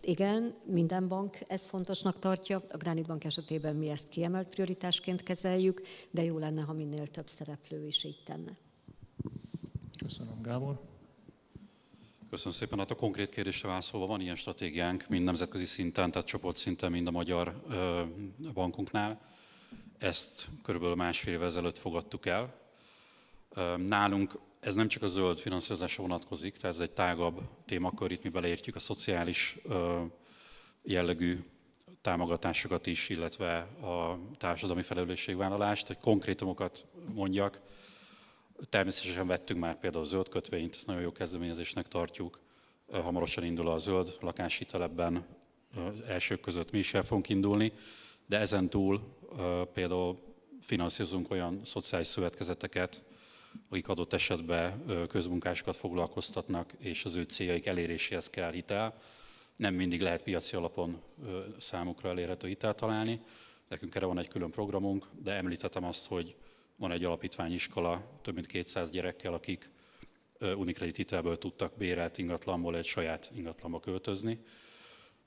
igen, minden bank ezt fontosnak tartja, a Granit Bank esetében mi ezt kiemelt prioritásként kezeljük, de jó lenne, ha minél több szereplő is így tenne. Köszönöm, Gábor. Köszönöm szépen. Hát a konkrét kérdésre válaszolva van ilyen stratégiánk, mind nemzetközi szinten, tehát csoport szinten, mind a magyar ö, bankunknál. Ezt körülbelül másfél évvel ezelőtt fogadtuk el. Nálunk ez nem csak a zöld finanszírozásra vonatkozik, tehát ez egy tágabb témakör, itt mi beleértjük a szociális jellegű támogatásokat is, illetve a társadalmi felelősségvállalást, hogy konkrétumokat mondjak. Természetesen vettünk már például zöld kötvényt, ezt nagyon jó kezdeményezésnek tartjuk. Hamarosan indul a zöld lakáshitel ebben, elsők között mi is el fogunk indulni, de ezen túl például finanszírozunk olyan szociális szövetkezeteket, akik adott esetben közmunkásokat foglalkoztatnak, és az ő céljaik eléréséhez kell hitel. Nem mindig lehet piaci alapon számukra elérhető hitelt találni. Nekünk erre van egy külön programunk, de említettem azt, hogy van egy alapítványiskola több mint 200 gyerekkel, akik Unicredit hitelből tudtak bérelt ingatlanból egy saját ingatlanba költözni.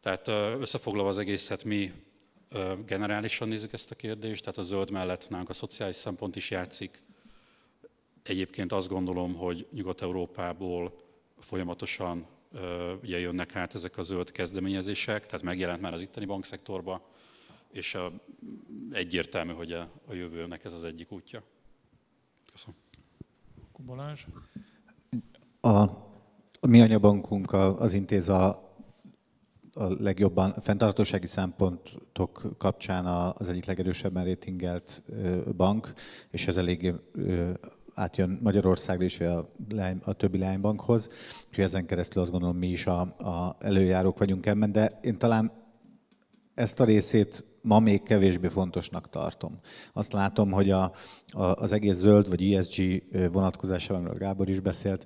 Tehát összefoglalva az egészet, mi generálisan nézzük ezt a kérdést, tehát a zöld mellett nálunk a szociális szempont is játszik. Egyébként azt gondolom, hogy Nyugat-Európából folyamatosan ugye jönnek át ezek a zöld kezdeményezések, tehát megjelent már az itteni bankszektorba, és a, egyértelmű, hogy a, a jövőnek ez az egyik útja. Köszönöm. Balázs? A, a mi anyabankunk az intéz a a legjobban fenntartósági szempontok kapcsán az egyik legerősebben rétingelt bank, és ez eléggé átjön Magyarországra is, a, a többi lánybankhoz, úgyhogy ezen keresztül azt gondolom mi is a, a előjárók vagyunk ebben, de én talán ezt a részét ma még kevésbé fontosnak tartom. Azt látom, hogy a, a, az egész zöld vagy ESG vonatkozásában, amiről Gábor is beszélt,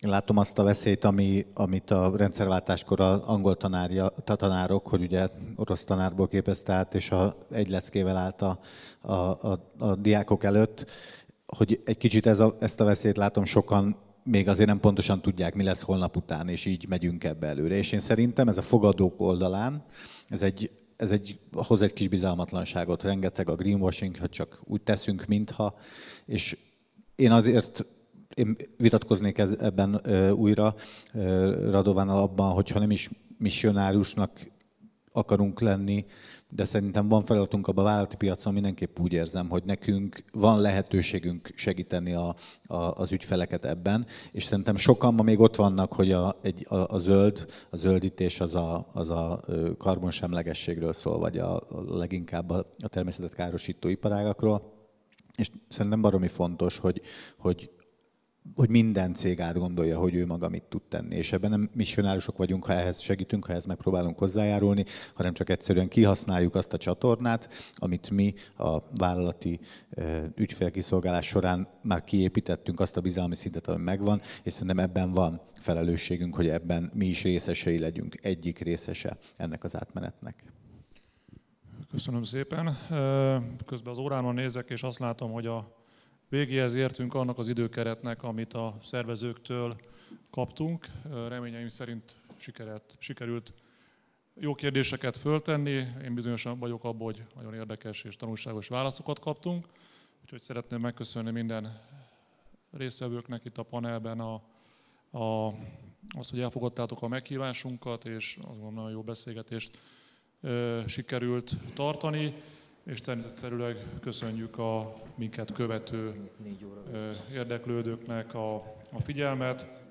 látom azt a veszélyt, ami, amit a rendszerváltáskor az angol tanárja, tanárok, hogy ugye orosz tanárból képezte át, és a, egy leckével állt a, a, a, a diákok előtt, hogy egy kicsit ez a, ezt a veszélyt látom sokan még azért nem pontosan tudják, mi lesz holnap után, és így megyünk ebbe előre. És én szerintem ez a fogadók oldalán, ez egy, ez egy, hoz egy kis bizalmatlanságot, rengeteg a greenwashing, hogy csak úgy teszünk, mintha, és én azért én vitatkoznék ez, ebben ö, újra ö, Radovánnal abban, hogyha nem is missionárusnak akarunk lenni, de szerintem van feladatunk abban a vállalati piacon, mindenképp úgy érzem, hogy nekünk van lehetőségünk segíteni a, a, az ügyfeleket ebben, és szerintem sokan ma még ott vannak, hogy a, egy, a, a zöld, a zöldítés az a, az a karbonsemlegességről szól, vagy a, a leginkább a, a természetet károsító iparágakról, és szerintem baromi fontos, hogy, hogy hogy minden cég átgondolja, hogy ő maga mit tud tenni. És ebben nem missionárusok vagyunk, ha ehhez segítünk, ha ehhez megpróbálunk hozzájárulni, hanem csak egyszerűen kihasználjuk azt a csatornát, amit mi a vállalati ügyfélkiszolgálás során már kiépítettünk, azt a bizalmi szintet, ami megvan, és szerintem ebben van felelősségünk, hogy ebben mi is részesei legyünk, egyik részese ennek az átmenetnek. Köszönöm szépen. Közben az órámon nézek, és azt látom, hogy a végéhez értünk annak az időkeretnek, amit a szervezőktől kaptunk. Reményeim szerint sikeret, sikerült jó kérdéseket föltenni. Én bizonyosan vagyok abban, hogy nagyon érdekes és tanulságos válaszokat kaptunk. Úgyhogy szeretném megköszönni minden résztvevőknek itt a panelben a, a, azt, hogy elfogadtátok a meghívásunkat, és azt gondolom, nagyon jó beszélgetést ö, sikerült tartani és természetesen köszönjük a minket követő érdeklődőknek a, a figyelmet.